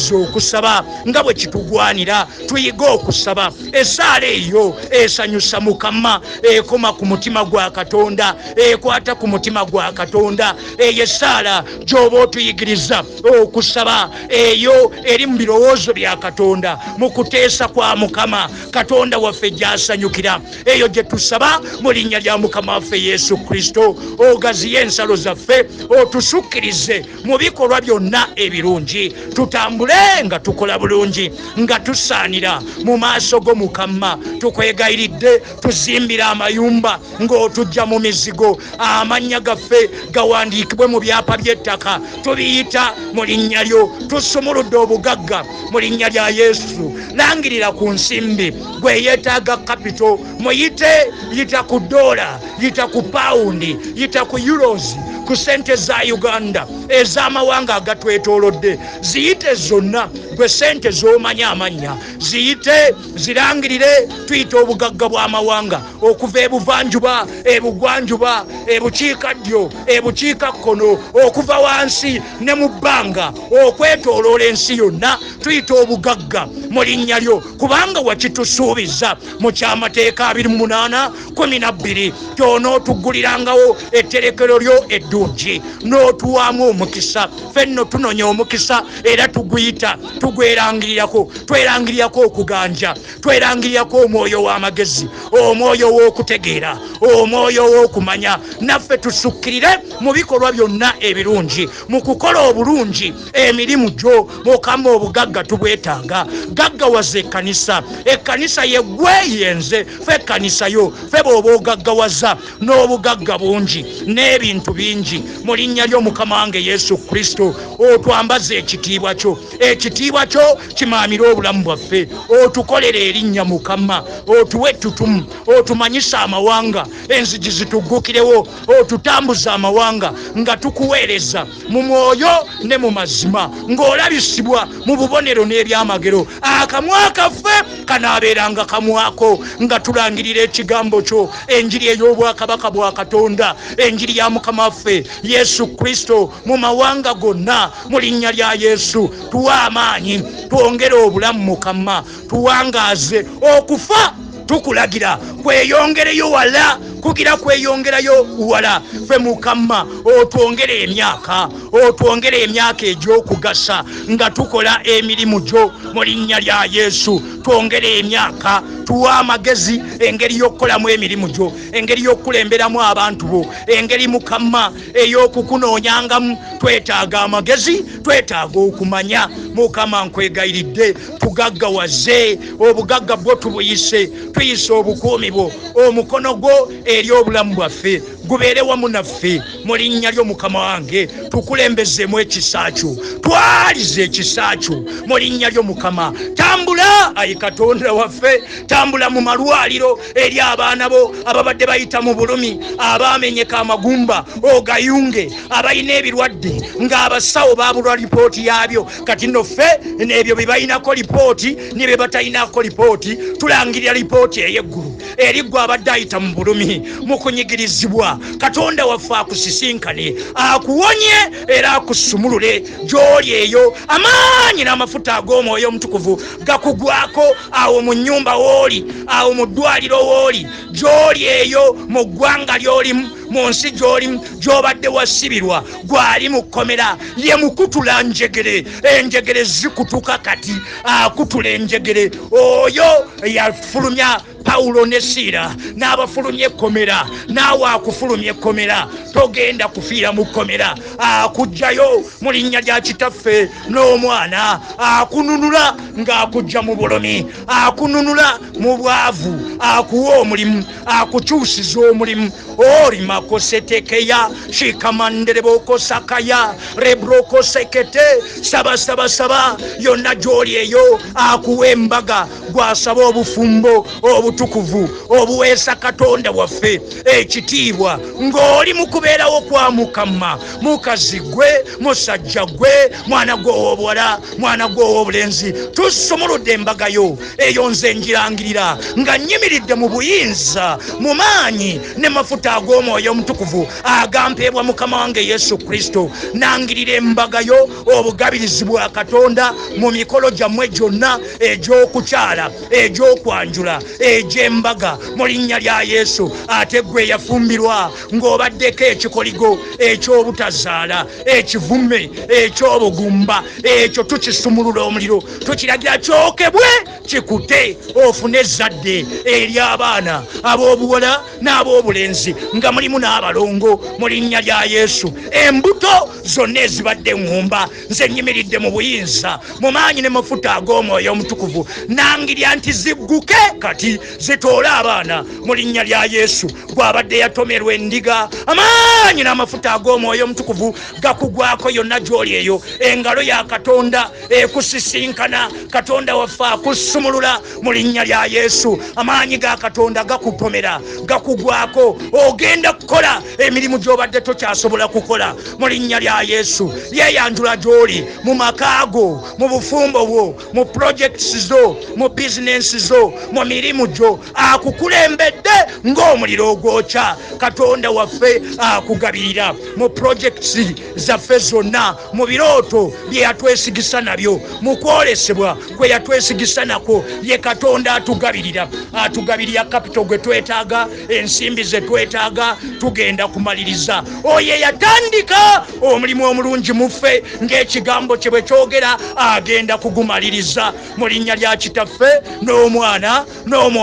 tuyigirize okusaba nga bwe kitugwanira tuyige okusaba. Esaala eyo esanyusa mukama ekoma ku mutima gwa katonda ekwata ku mutima gwa katonda. Eyo esaala gyoba otuyigiriza okusaba eyo eri mu birowoozo bya katonda mu kuteesa kwa mukama katonda waffe gyasanyukira. Eyo gye tusaba mu linnya lya mukama waffe yesu kristo ogaziye ensalo zaffe otusukkirize mu bikolwa byonna ebirungi. Tutambule nga tukola bulungi nga tusaanira mu maaso go mukama tukwegayiridde tuzimbira amayumba ng'otujja mu mizigo. Amannya gaffe gawandiikibwe mu byapa by'ettaka tubiyita mu linnya lyo tusumuludde obugagga mu linnya lya yesu. Langirira ku nsimbi gwe yeetaaga kapito muyite yita ku dola yita ku pawundi yita ku euros ku sente za uganda ez'amawanga agatwetoolodde. Ziyite zonna gwe sente z'omanya amannya ziyite zirangirire tuyita obugagga bw'amawanga. Okuva ebuvanjuba ebugwanjuba ebukiikaddyo ebukiikakkono okuva wansi ne mu bbanga okwetooloola ensi yonna tuyita obugagga mu linnya lyo. Kubanga wakitusuubiza mu kyamateeka 28 12 kyonootugulirangawo etterekero lyo eddungi n'otuwamu omukisa fenno tunonya omukisa era tuguyita tugwerangirirako twerangirirako okuganja twerangirirako omwoyo w'amagezi omwoyo w'okutegeera omwoyo w'okumanya. Naffe tusukkirire mu bikolwa byonna ebirungi mu kukola obulungi emirimu gyo mukama obugagga tubwetaaga. Gaggawaza ekkanisa ekkanisa yeggwe yenze fe ekkanisa yo fe bw'oba ogaggawaza n'obugagga bungi n'ebintu bingi mu linnya ly'omukama wange yesu kristo. Otwambaza ekitiibwa kyo. Ekitiibwa kyo kimaamire obulamu bwaffe. Otukolere erinnya mukama. Otuwe ettutumu otumanyisa amawanga. Enzigi zituggukirewo. Otutambuza amawanga nga tukuweereza mu mwoyo ne mu mazima. Ng'olabisibwa mu bubonero n'ebyamagero. Akamwa kaffe kanaabeeranga kamwako nga tulangirira ekigambo kyo. Enjiri ey'obwakabaka bwa katonda. Enjiri ya mukama waffe yesu kristo mu mawanga gonna mu linnya lya yesu tuwa amaanyi twongere obulamu mukama tuwangaaze. Okufa tukulagira kweyongereyo wala kugira kweyongerayo wala. Fe mukama otwongere emyaka otwongere emyaka egy'okugasa nga tukola emirimu gyo mu linnya lya yesu. Twongere emyaka tuwa amagezi engeri y'okukolamu emirimu gyo engeri y'okukulemberamu abantu bo engeri mukama ey'okukunoonyangamu. Twetaaga amagezi twetaaga okumanya. Mukama nkwegayiridde tugaggawaze obugagga bwo tubuyise tuyise obukuumi bwo. Omukono gwo eri obulamu bwaffe gubeere wamu naffe mu linnya ly'omukama wange tukulembezemu ekisa kyo twalize ekisa kyo mu linnya ly'omukama tambula ayi katonda waffe tambula mu malwaliro eri abaana bo ababadde bayita mu bulumi abamenyeka amagumba ogayunge abalina ebirwadde ng'abasawo babulwa lipooti yabyo kati nno ffe n'ebyo bye balinako lipooti ne bye batalinako lipooti tulangirira lipooti ey'eggulu eri gwe abadde ayita mu bulumi mu kunyigirizibwa katonda waffe akusisinkane akuwonye era akusumulule. Gy'oli eyo amaanyi n'amafuta ag'omwoyo omutukuvu gakugwako awo mu nnyumba wooli awo mu ddwaliro wooli gy'oli eyo mu ggwanga ly'olimu mu nsi gy'olimu gy'obadde wasibirwa gwali mu kkomera. Ye mukutula njegere enjegere zikutuka kati akutula enjegere. Oyo yafulumya pawulo ne siira n'abafulumya ekkomera naawe akufulumya ekkomera togenda kufiira mu kkomera. Akugjayo mu linnya lya kitaffe n'omwana akununula ng'akugja mu bulumi akununula mu bwavu akuwa omulimu akukyusiza omulimu. Orimakosetekeya shikamanderebokosakaya rebrokosekete sabasabasaba yonna gyoli eyo akuwa embaga gwasaba obufumbo obutukuvu obuweesa katonda waffe ekitiibwa ng'oli mu kubeerawo kwa mukama. Mukazi gwe musajja gwe mwana gwe ow'obuwala mwana gwe ow'obulenzi tusumuludde embaga yo eyo nze njirangirira nga nyimiridde mu buyinza mu maanyi ne mafuta ag'omwoyo omutukuvu agampeebwa mukama wange yesu kristo. Nangirira embaga yo obugabirizi bwa katonda mu mikolo gyammwe gyonna egy'okukyala egy'okwanjula egy'embaga mu linnya lya yesu ate gwe yafumbirwa ng'obaddeko ekikoligo eky'obutazaala ekivume eky'obugumba ekyo tukisumulula omuliro. Tukiragira kyokebwe kikute ofune ezzadde eri abaana ab'obuwola n'ab'obulenzi nga mulimu n'abalongo mu linnya lya yesu. Embuto zonna ezibadde eŋŋumba nze nyimiridde mu buyinza mu maanyi ne mafuta ag'omwoyo omutukuvu. Nangirya nti zigguke kati zitoole abaana mu linnya lya yesu. Gwabadde yatomerwa endiga. Amaanyi n'amafuta ag'omwoyo omutukuvu gakugwako yonna gy'oli eyo. Engalo ya katonda ekusisinkana. Katonda waffe akusumulula mu linnya lya yesu. Amaanyi ga katonda gakutomera gakugwako. Ogenda kukola emirimu gy'obadde tokyasobola kukola mu linnya lya yesu. Yeyanjula gy'oli mu makaago mu bufumbo bwo mu projects zo mu bizinensi zo mu mirimu gyo akukulembedde ng'omuliro ogwokya. Katonda waffe akugabirira mu projects zaffe zonna mu birooto bye yatwesigisa nabyo mu kwolesebwa kwe yatwesigisa nako ye katonda atugabirira atugabirira kapito gwe twetaaga ensimbi ze twetaaga tugenda kumaliriza. Oyo eyatandika omulimu omulungi muffe ng'ekigambo kye bwe kyogera agenda kugumaliriza. Mu linnya lya kitaffe n'omwana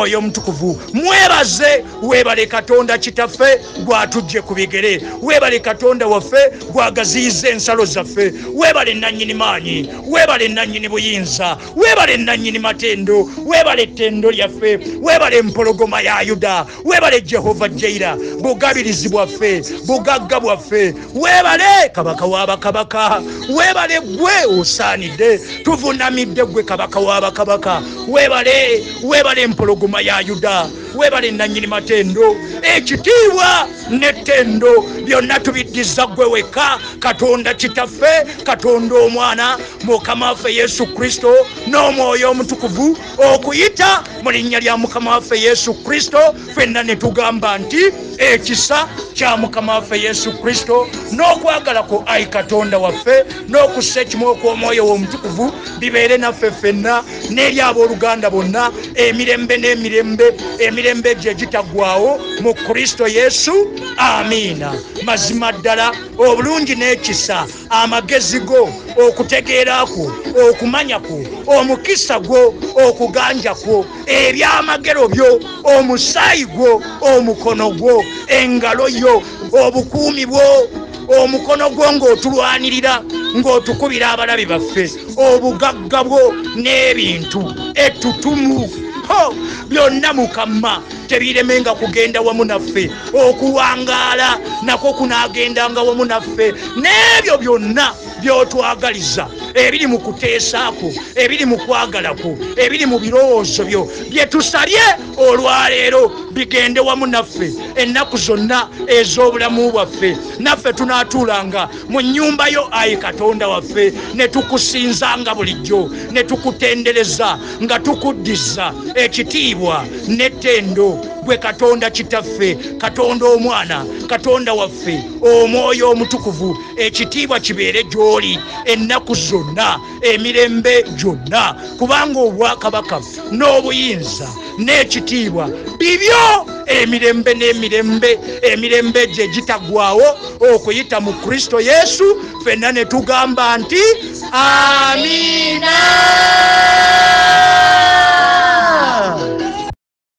n'omwoyo omutukuvu mwebaze weebale katonda kitaffe gwatujje ku bigere. Weebale katonda waffe gwagaziyiza ensalo zaffe. Weebale nannyini maanyi weebale nannyini buyinza. Weebale nannyini matendo weebale ettendo lyaffe. Weebale empologoma ya yuda. Weebale jehova jaira bugabirizi bwaffe bugagga bwaffe. Weebale kabaka w'abakabaka weebale gwe osaanidde tuvunamidde gwe kabaka w'abakabaka weebale weebale empologoma มายายุดา weebale nannyini matendo. Ekitiibwa nettendo byonna tubiddiza gwe wekka. Katonda kitaffe katonda omwana mukama waffe yesu kristo n'omwoyo omutukuvu okuyita mu linnya lya mukama waffe yesu kristo ffenna ne tugamba nti ekisa kya mukama waffe yesu kristo n'okwagalako ayi katonda waffe n'okussa ekimu okw'omwoyo w'omutukuvu bibeere naffe ffenna n'eri abooluganda bonna emirembe n'emirembe emirembe gye gitaggwawo mu kristo yesu? Amiina. Mazima ddala obulungi n'ekisa amagezi go okutegeera kwo okumanya kwo omukisa gwo okuganja kwo ebyamagero byo omusaayi gwo omukono gwo engalo yo obukuumi bwo omukono gwo ng'otulwanirira ng'otukubira abalabi baffe obugagga bwo n'ebintu ettutumu byonna mukama tebiremenga kugenda wamu naffe okuwangaala nakwo kunaagendanga wamu naffe. N'ebyo byonna byotwagaliza ebiri mu kuteesaako ebiri mu kwagalako ebiri mu birowoozo byo bye tusabye olwaleero bigende wamu naffe. Ennaku zonna ez'obulamu bwaffe naffe tunaatuulanga mu nnyumba yo ayi katonda waffe ne tukusinzanga bulijjo ne tukutendereza nga tukuddiza ekitiibwa n'ettendo gwe katonda kitaffe katonda omwana katonda waffe omwoyo omutukuvu ekitiibwa kibeere gy'oli ennaku zonna emirembe gyonna kubanga obwakabaka n'obuyinza n'ekitiibwa bibyo emirembe n'emirembe emirembe gye gitaggwawo okuyita mu kristo yesu ffenna ne tugamba nti amiina